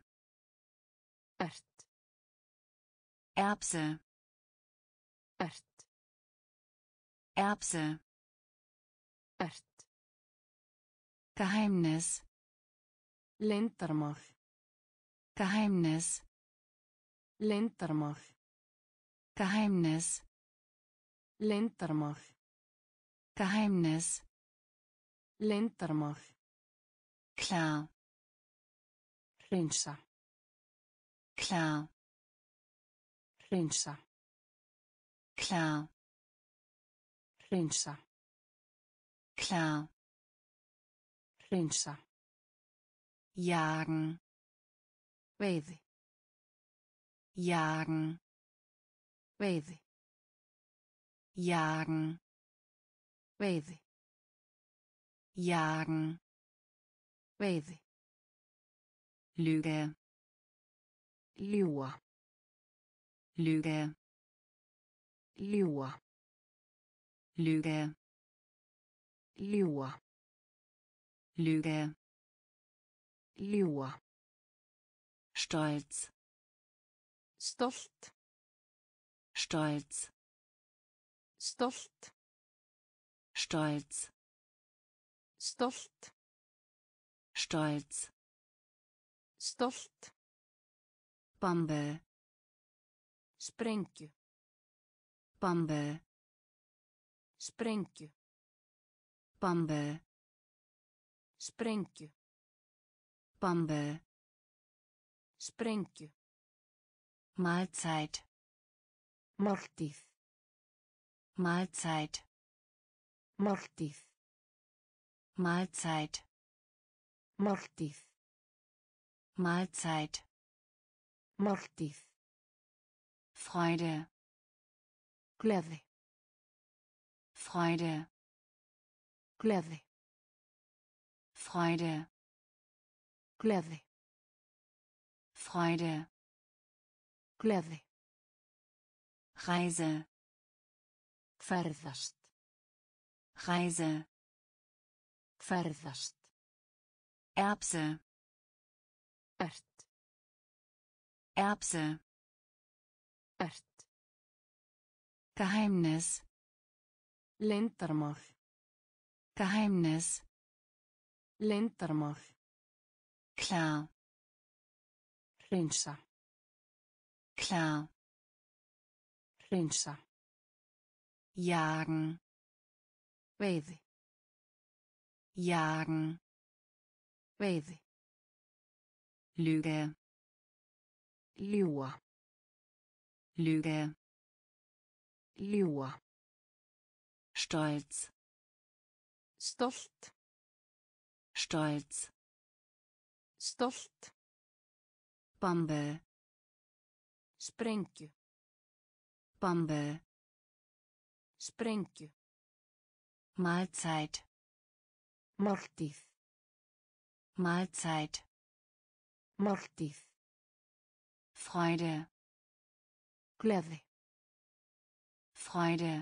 Ert. Erbse Ert. Erbse Ert. Geheimnis Leyndarmál. Geheimnis Leyndarmál. Geheimnis Leyndarmál. Geheimnis Leyndarmál. klar Hreinsa. klar Hreinsa. klar Hreinsa. klar Hreinsa. jagen Veiði. jagen Veiði. jagen Veiði. jagen Veiði. Lüge Ljúa. Lüge Ljúa. Lüge Ljúa. Lüge Ljúa. Stolz Stolt. Stolz Stolt. Stolz Stolt. Stolz Stolt. Bombe Sprengju. Bombe Sprengju. Bombe. Sprengju. Bombe. Sprengju. Mahlzeit. Máltíð. Mahlzeit. Máltíð. Mahlzeit. Máltíð. Mahlzeit. Máltíð. Freude. Gleði. Freude. Gleði. Freude. Gleði. Freude. Gleði. Reise. Ferðast. Reise. Ferðast. Erbse. Ert. Erbse. Ert. Geheimnis. Leyndarmál. Geheimnis. Leyndarmál. Klar. Hreinsa. Klar. Hreinsa. Jagen. Veiði. Jagen. Veiði. Lüge. Ljúa. Lüge. Ljúa. Stolz. Stolt. Stolz. Stolt. Bombe. Sprengju. Bombe. Sprengju. Mahlzeit. Máltíð. Mahlzeit. Máltíð. Freude. Gleði. Freude.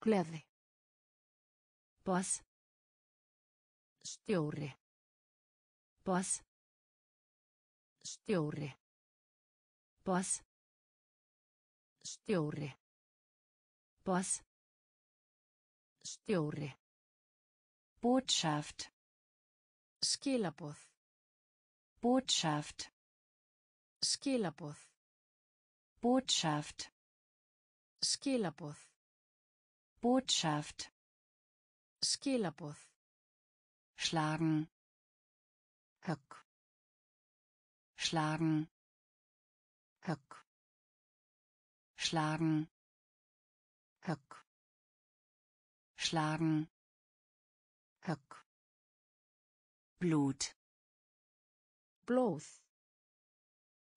Gleði. Boss. Stjóri. Boss. Stjóri. Boss. Stjóri. Boss. Stjóri. Botschaft. Skilaboð. Botschaft. Skilaboð. Botschaft. Skilaboð. Botschaft. Skilaboð. Schlagen. Högg. Schlagen. Högg. Schlagen. Högg. Schlagen. Högg. Blut. Blóð.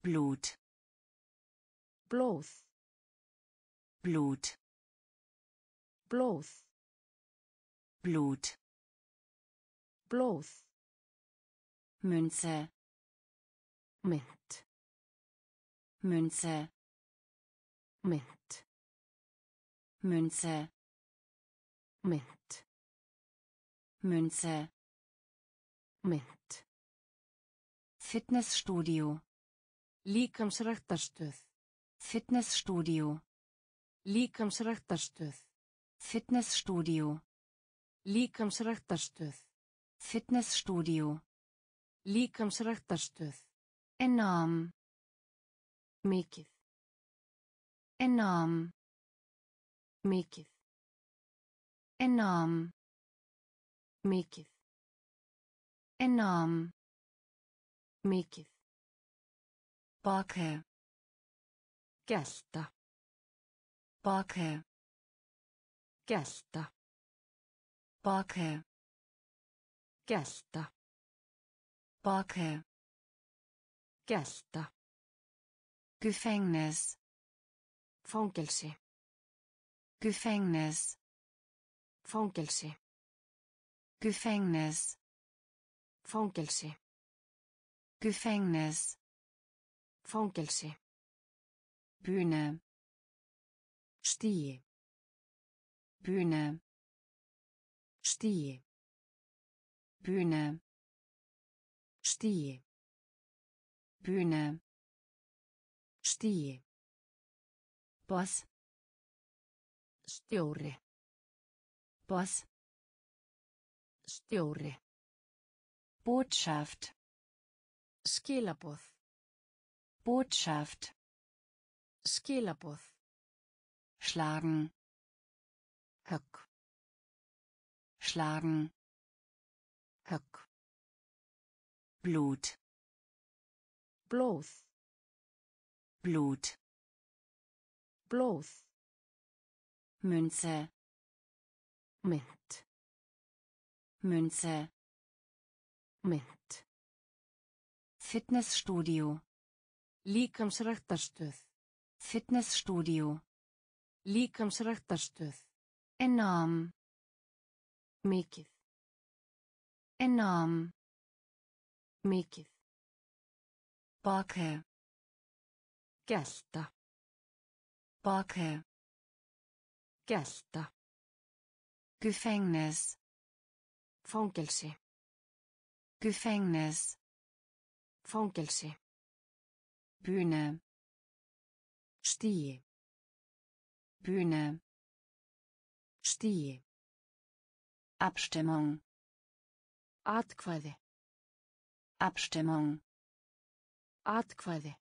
Blut. Blóð. Blut. Blóð. Blut. Blóð. Münze. Mynt. Münze. Mynt. Münze. Mynt. Münze. Mynt. Fitnessstudio. Líkamsræktarstöð. Fitnessstudio. Líkamsræktarstöð. Fitnessstudio. Líkamsræktarstöð. Fitnessstudio. Líkamsræktarstöð. Enorm. Mikið. Enorm. Mikið. Enorm. Mikið. Enorm. Mikið. Backe. Gelta. Backe. Gelta. Backe. Gelta. Backe. Gelta. Gefängnis. Fangelsi. Gefängnis. Fangelsi. Gefängnis. Fangelsi. Gefängnis. Fangelsi. Bühne. Stíi. Bühne. Stíi. Bühne. Stíi. Bühne. Stíi. Boss. Stjóri. Boss. Stjóri. Botschaft. Skilaboð. Botschaft. Skilaboð. Schlagen. Högg. schlagen högg. Blut. Blóð. Blut. Blóð. Münze. Mynt Münze. Mynt Fitnessstudio. Líkamsræktarstöð. Fitnessstudio. Líkamsræktarstöð. Enorm. Mikið enorm. Mikið. Backe gelta. Backe gelta. Gefängnis. Fangelsi. Gefängnis. Fangelsi. Bühne. Stíi Bühne. Stíi Abstimmung atkvæði. Abstimmung. Atkvæði.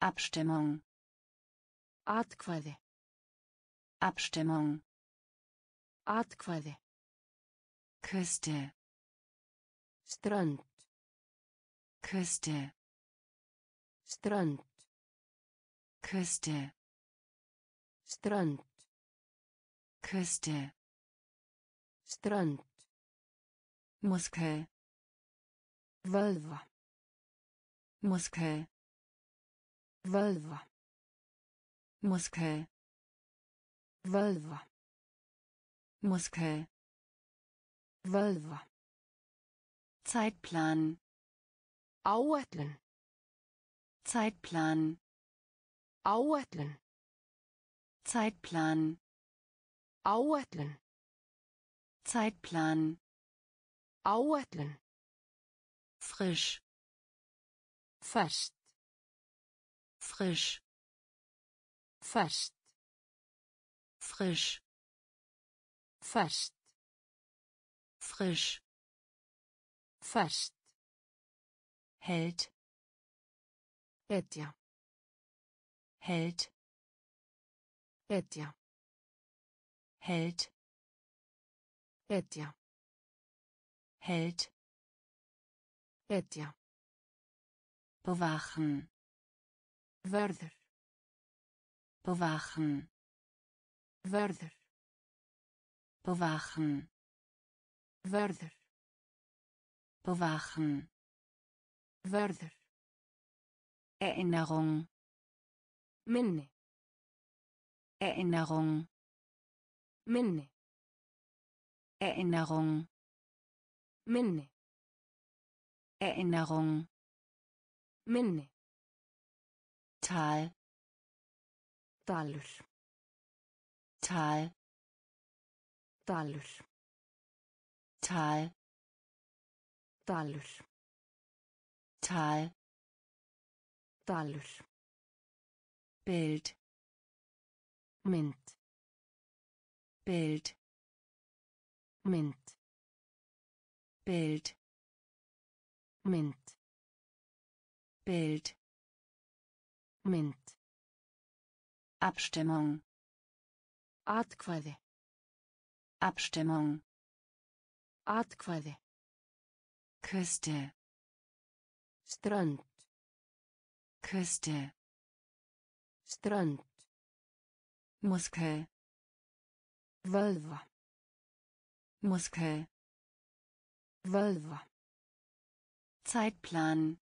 Abstimmung. Atkvæði. Abstimmung. Atkvæði. Küste. Strönd. Küste. Strönd. Küste. Strönd. Küste. Strönd Muskel vöðva Muskel vöðva Muskel vöðva Muskel vöðva Zeitplan. Áætlun Zeitplan. Áætlun Zeitplan. Áætlun Zeitplan áætlun. Frisch. Ferskt. Frisch. Ferskt. Frisch. Ferskt. Frisch. Ferskt. Held. Etja Held. Etja Held. Etja Held. Etja. Bewachen. Vörður. Bewachen. Vörður. Bewachen. Vörður. Bewachen. Vörður. Erinnerung. Minni. Erinnerung. Minni. Erinnerung minni Erinnerung. Minni Tal. Dalur. Tal. Dalur. Tal. Dalur. Tal. Dalur. Bild. Mynd. Bild. Mynd Bild. Mynd Bild. Mynd Abstimmung. Atkvæði. Abstimmung. Atkvæði. Küste. Strönd. Küste. Strönd. Muskel vöðva Muskel vöðva Zeitplan.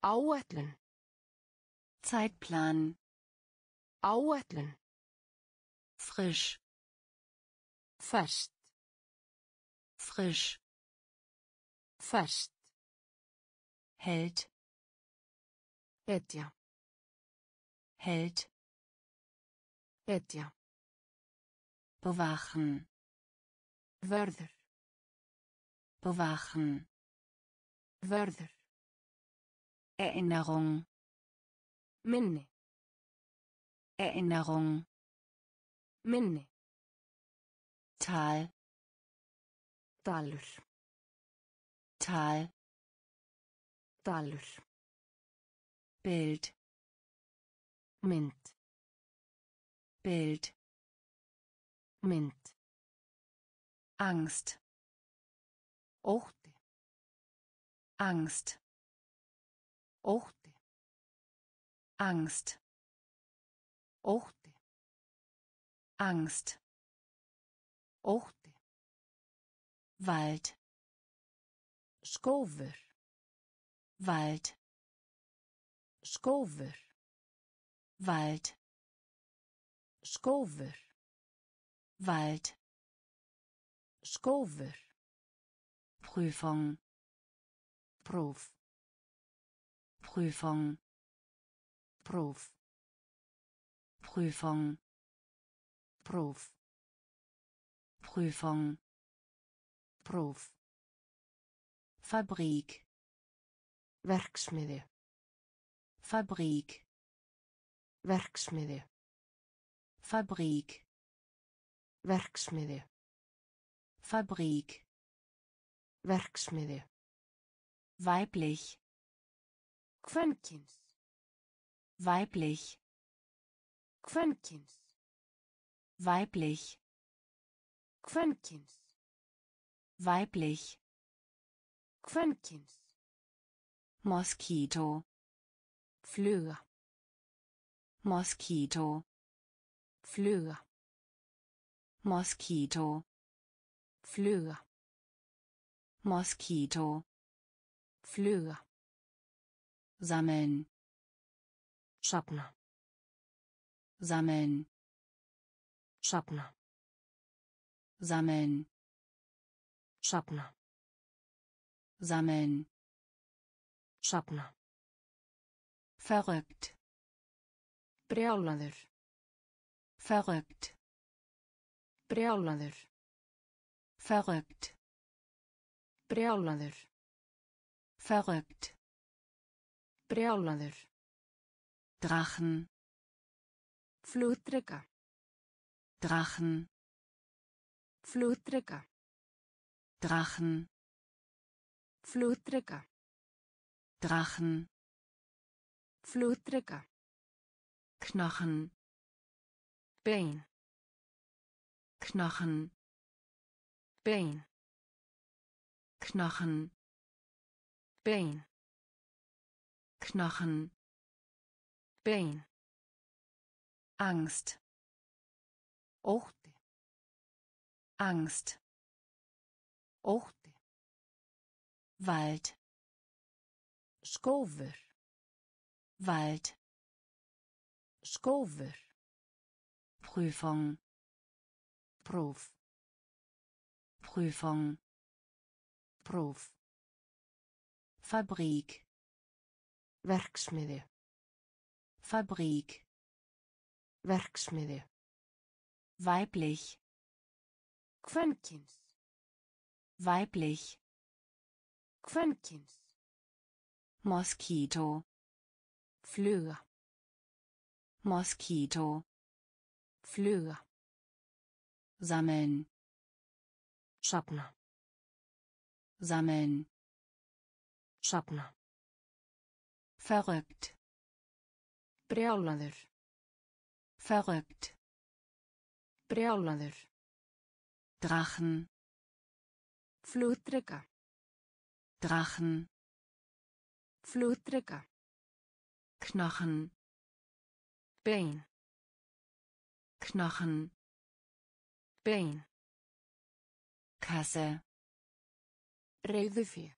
Áætlun. Zeitplan. Áætlun. Frisch. Ferskt frisch. Ferskt Held. Etja. Held. Etja. Bewachen. Vörður bewachen. Vörður Erinnerung. Minni Erinnerung. Minni Tal. Dalur Tal. Dalur Bild. Mynd Bild. Mynd Angst Ótti. Angst Ótti. Angst Ótti. Angst Ótti. Wald Skófur. Wald Skófur. Wald Skófur. Wald Skófur. Prüfung Próf. Prüfung Próf. Prüfung Próf. Prüfung Próf. Fabrik Verksmiðju. Fabrik Verksmiðju. Fabrik Verksmiðju. Fabrik Verksmiðju. weiblich Kvenkins. weiblich Kvenkins. weiblich Kvenkins. weiblich Kvenkins. Moskito Fluga. Moskito Fluga. Moskito Fluga. Moskito Fluga. sammeln Safna. sammeln Safna. sammeln Safna. sammeln Safna. verrückt Brjálaður. verrückt Brjálaður. verrückt Brjálaður. verrückt Brjálaður. Drachen Flugdreka. Drachen Flugdreka. Drachen Flugdreka. Drachen Flugdreka. Knochen Bein. Knochen Bein. Knochen Bein. Knochen Bein. Angst Ótti. Angst Ótti. Wald Skófur. Wald Skófur. Prüfung Próf. Prüfung Próf. Fabrik Verksmiðju. Fabrik Verksmiðju. weiblich Kvenkins. weiblich Kvenkins. Moskito Fluga. Moskito Fluga. sammeln Safna. Sammeln Safna. verrückt Brjálaður. verrückt Brjálaður. Drachen Flugdreka. Drachen Flugdreka. Knochen Bein. Knochen Bein. Kasse Reyðufé.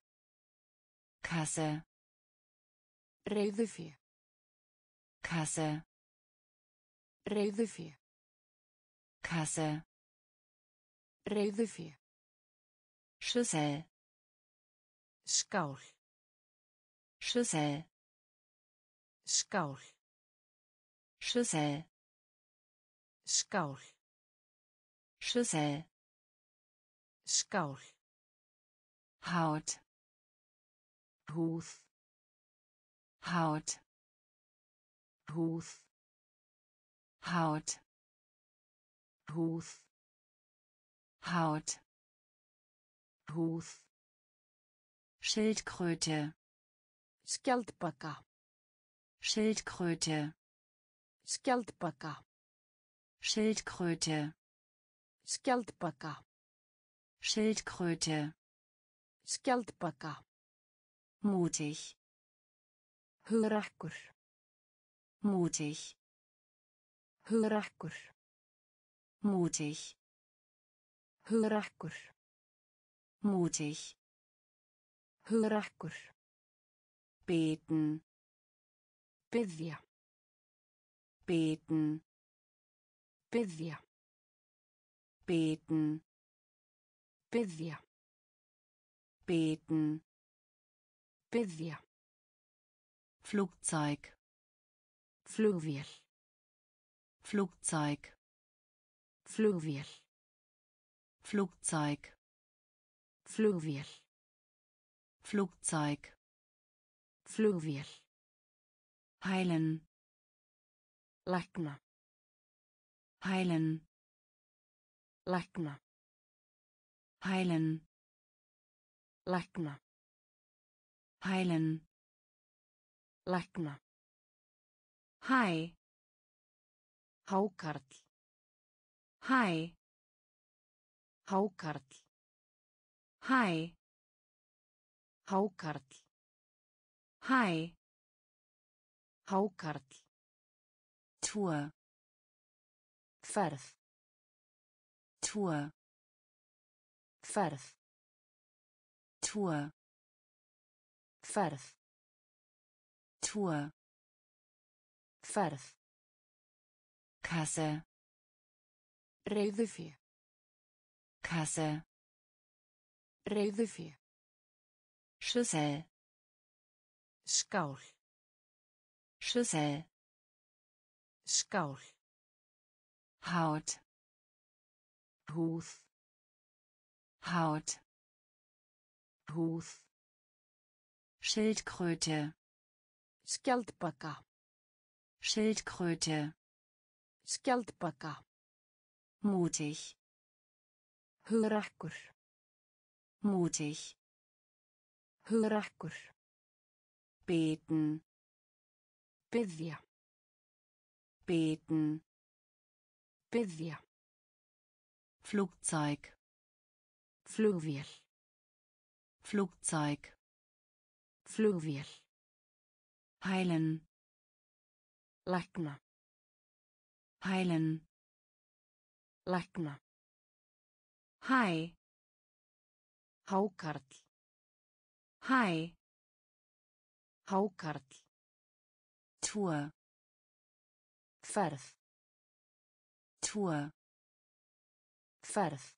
Kasse Reyðufé. Kasse Reyðufé. Kasse Reyðufé. Schüssel Skál. Schüssel Skál. Schüssel Skál. Schüssel Skál. Haut Húð. Haut Húð. Haut Húð. Haut Húð. Schildkröte Skjaldbaka. Schildkröte Skjaldbaka. Schildkröte Skjaldbaka. Schildkröte. Skjaldbaka. Mutig. Hugrakkur. Mutig. Hugrakkur. Mutig. Hugrakkur. Mutig. Hugrakkur. Beten. Biðja. Beten. Biðja. Beten. Biðja. Beten. Biðja. Flugzeug. Flugvél. Flugzeug. Flugvél. Flugzeug. Flugvél. Flugzeug. Flugvél. Heilen. Lækna. Heilen. Lækna. Heilen. Lækna. Heilen. Lækna. Hi. Hákarl. Hi. Hákarl. Hi. Hákarl. Hi. Hákarl. Tour. Ferð. Tour. Ferð. Tour. Ferð. Tour. Ferð. Kasse. Reiðufé. Kasse. Reiðufé. Schüssel. Skál. Schüssel. Skál. Haut. Húð. Haut. Húð. Schildkröte. Skjaldbaka. Schildkröte. Skjaldbaka. Mutig. Hugrakkur. Mutig. Hugrakkur. Beten. Biðja. Beten. Biðja. Flugzeug. Flugvél. Flugzeug. Flugvél. Heilen. Lækna. Heilen. Lækna. Hi. Hákarl. Hi. Hákarl. Tour. Ferð. Tour. Ferð.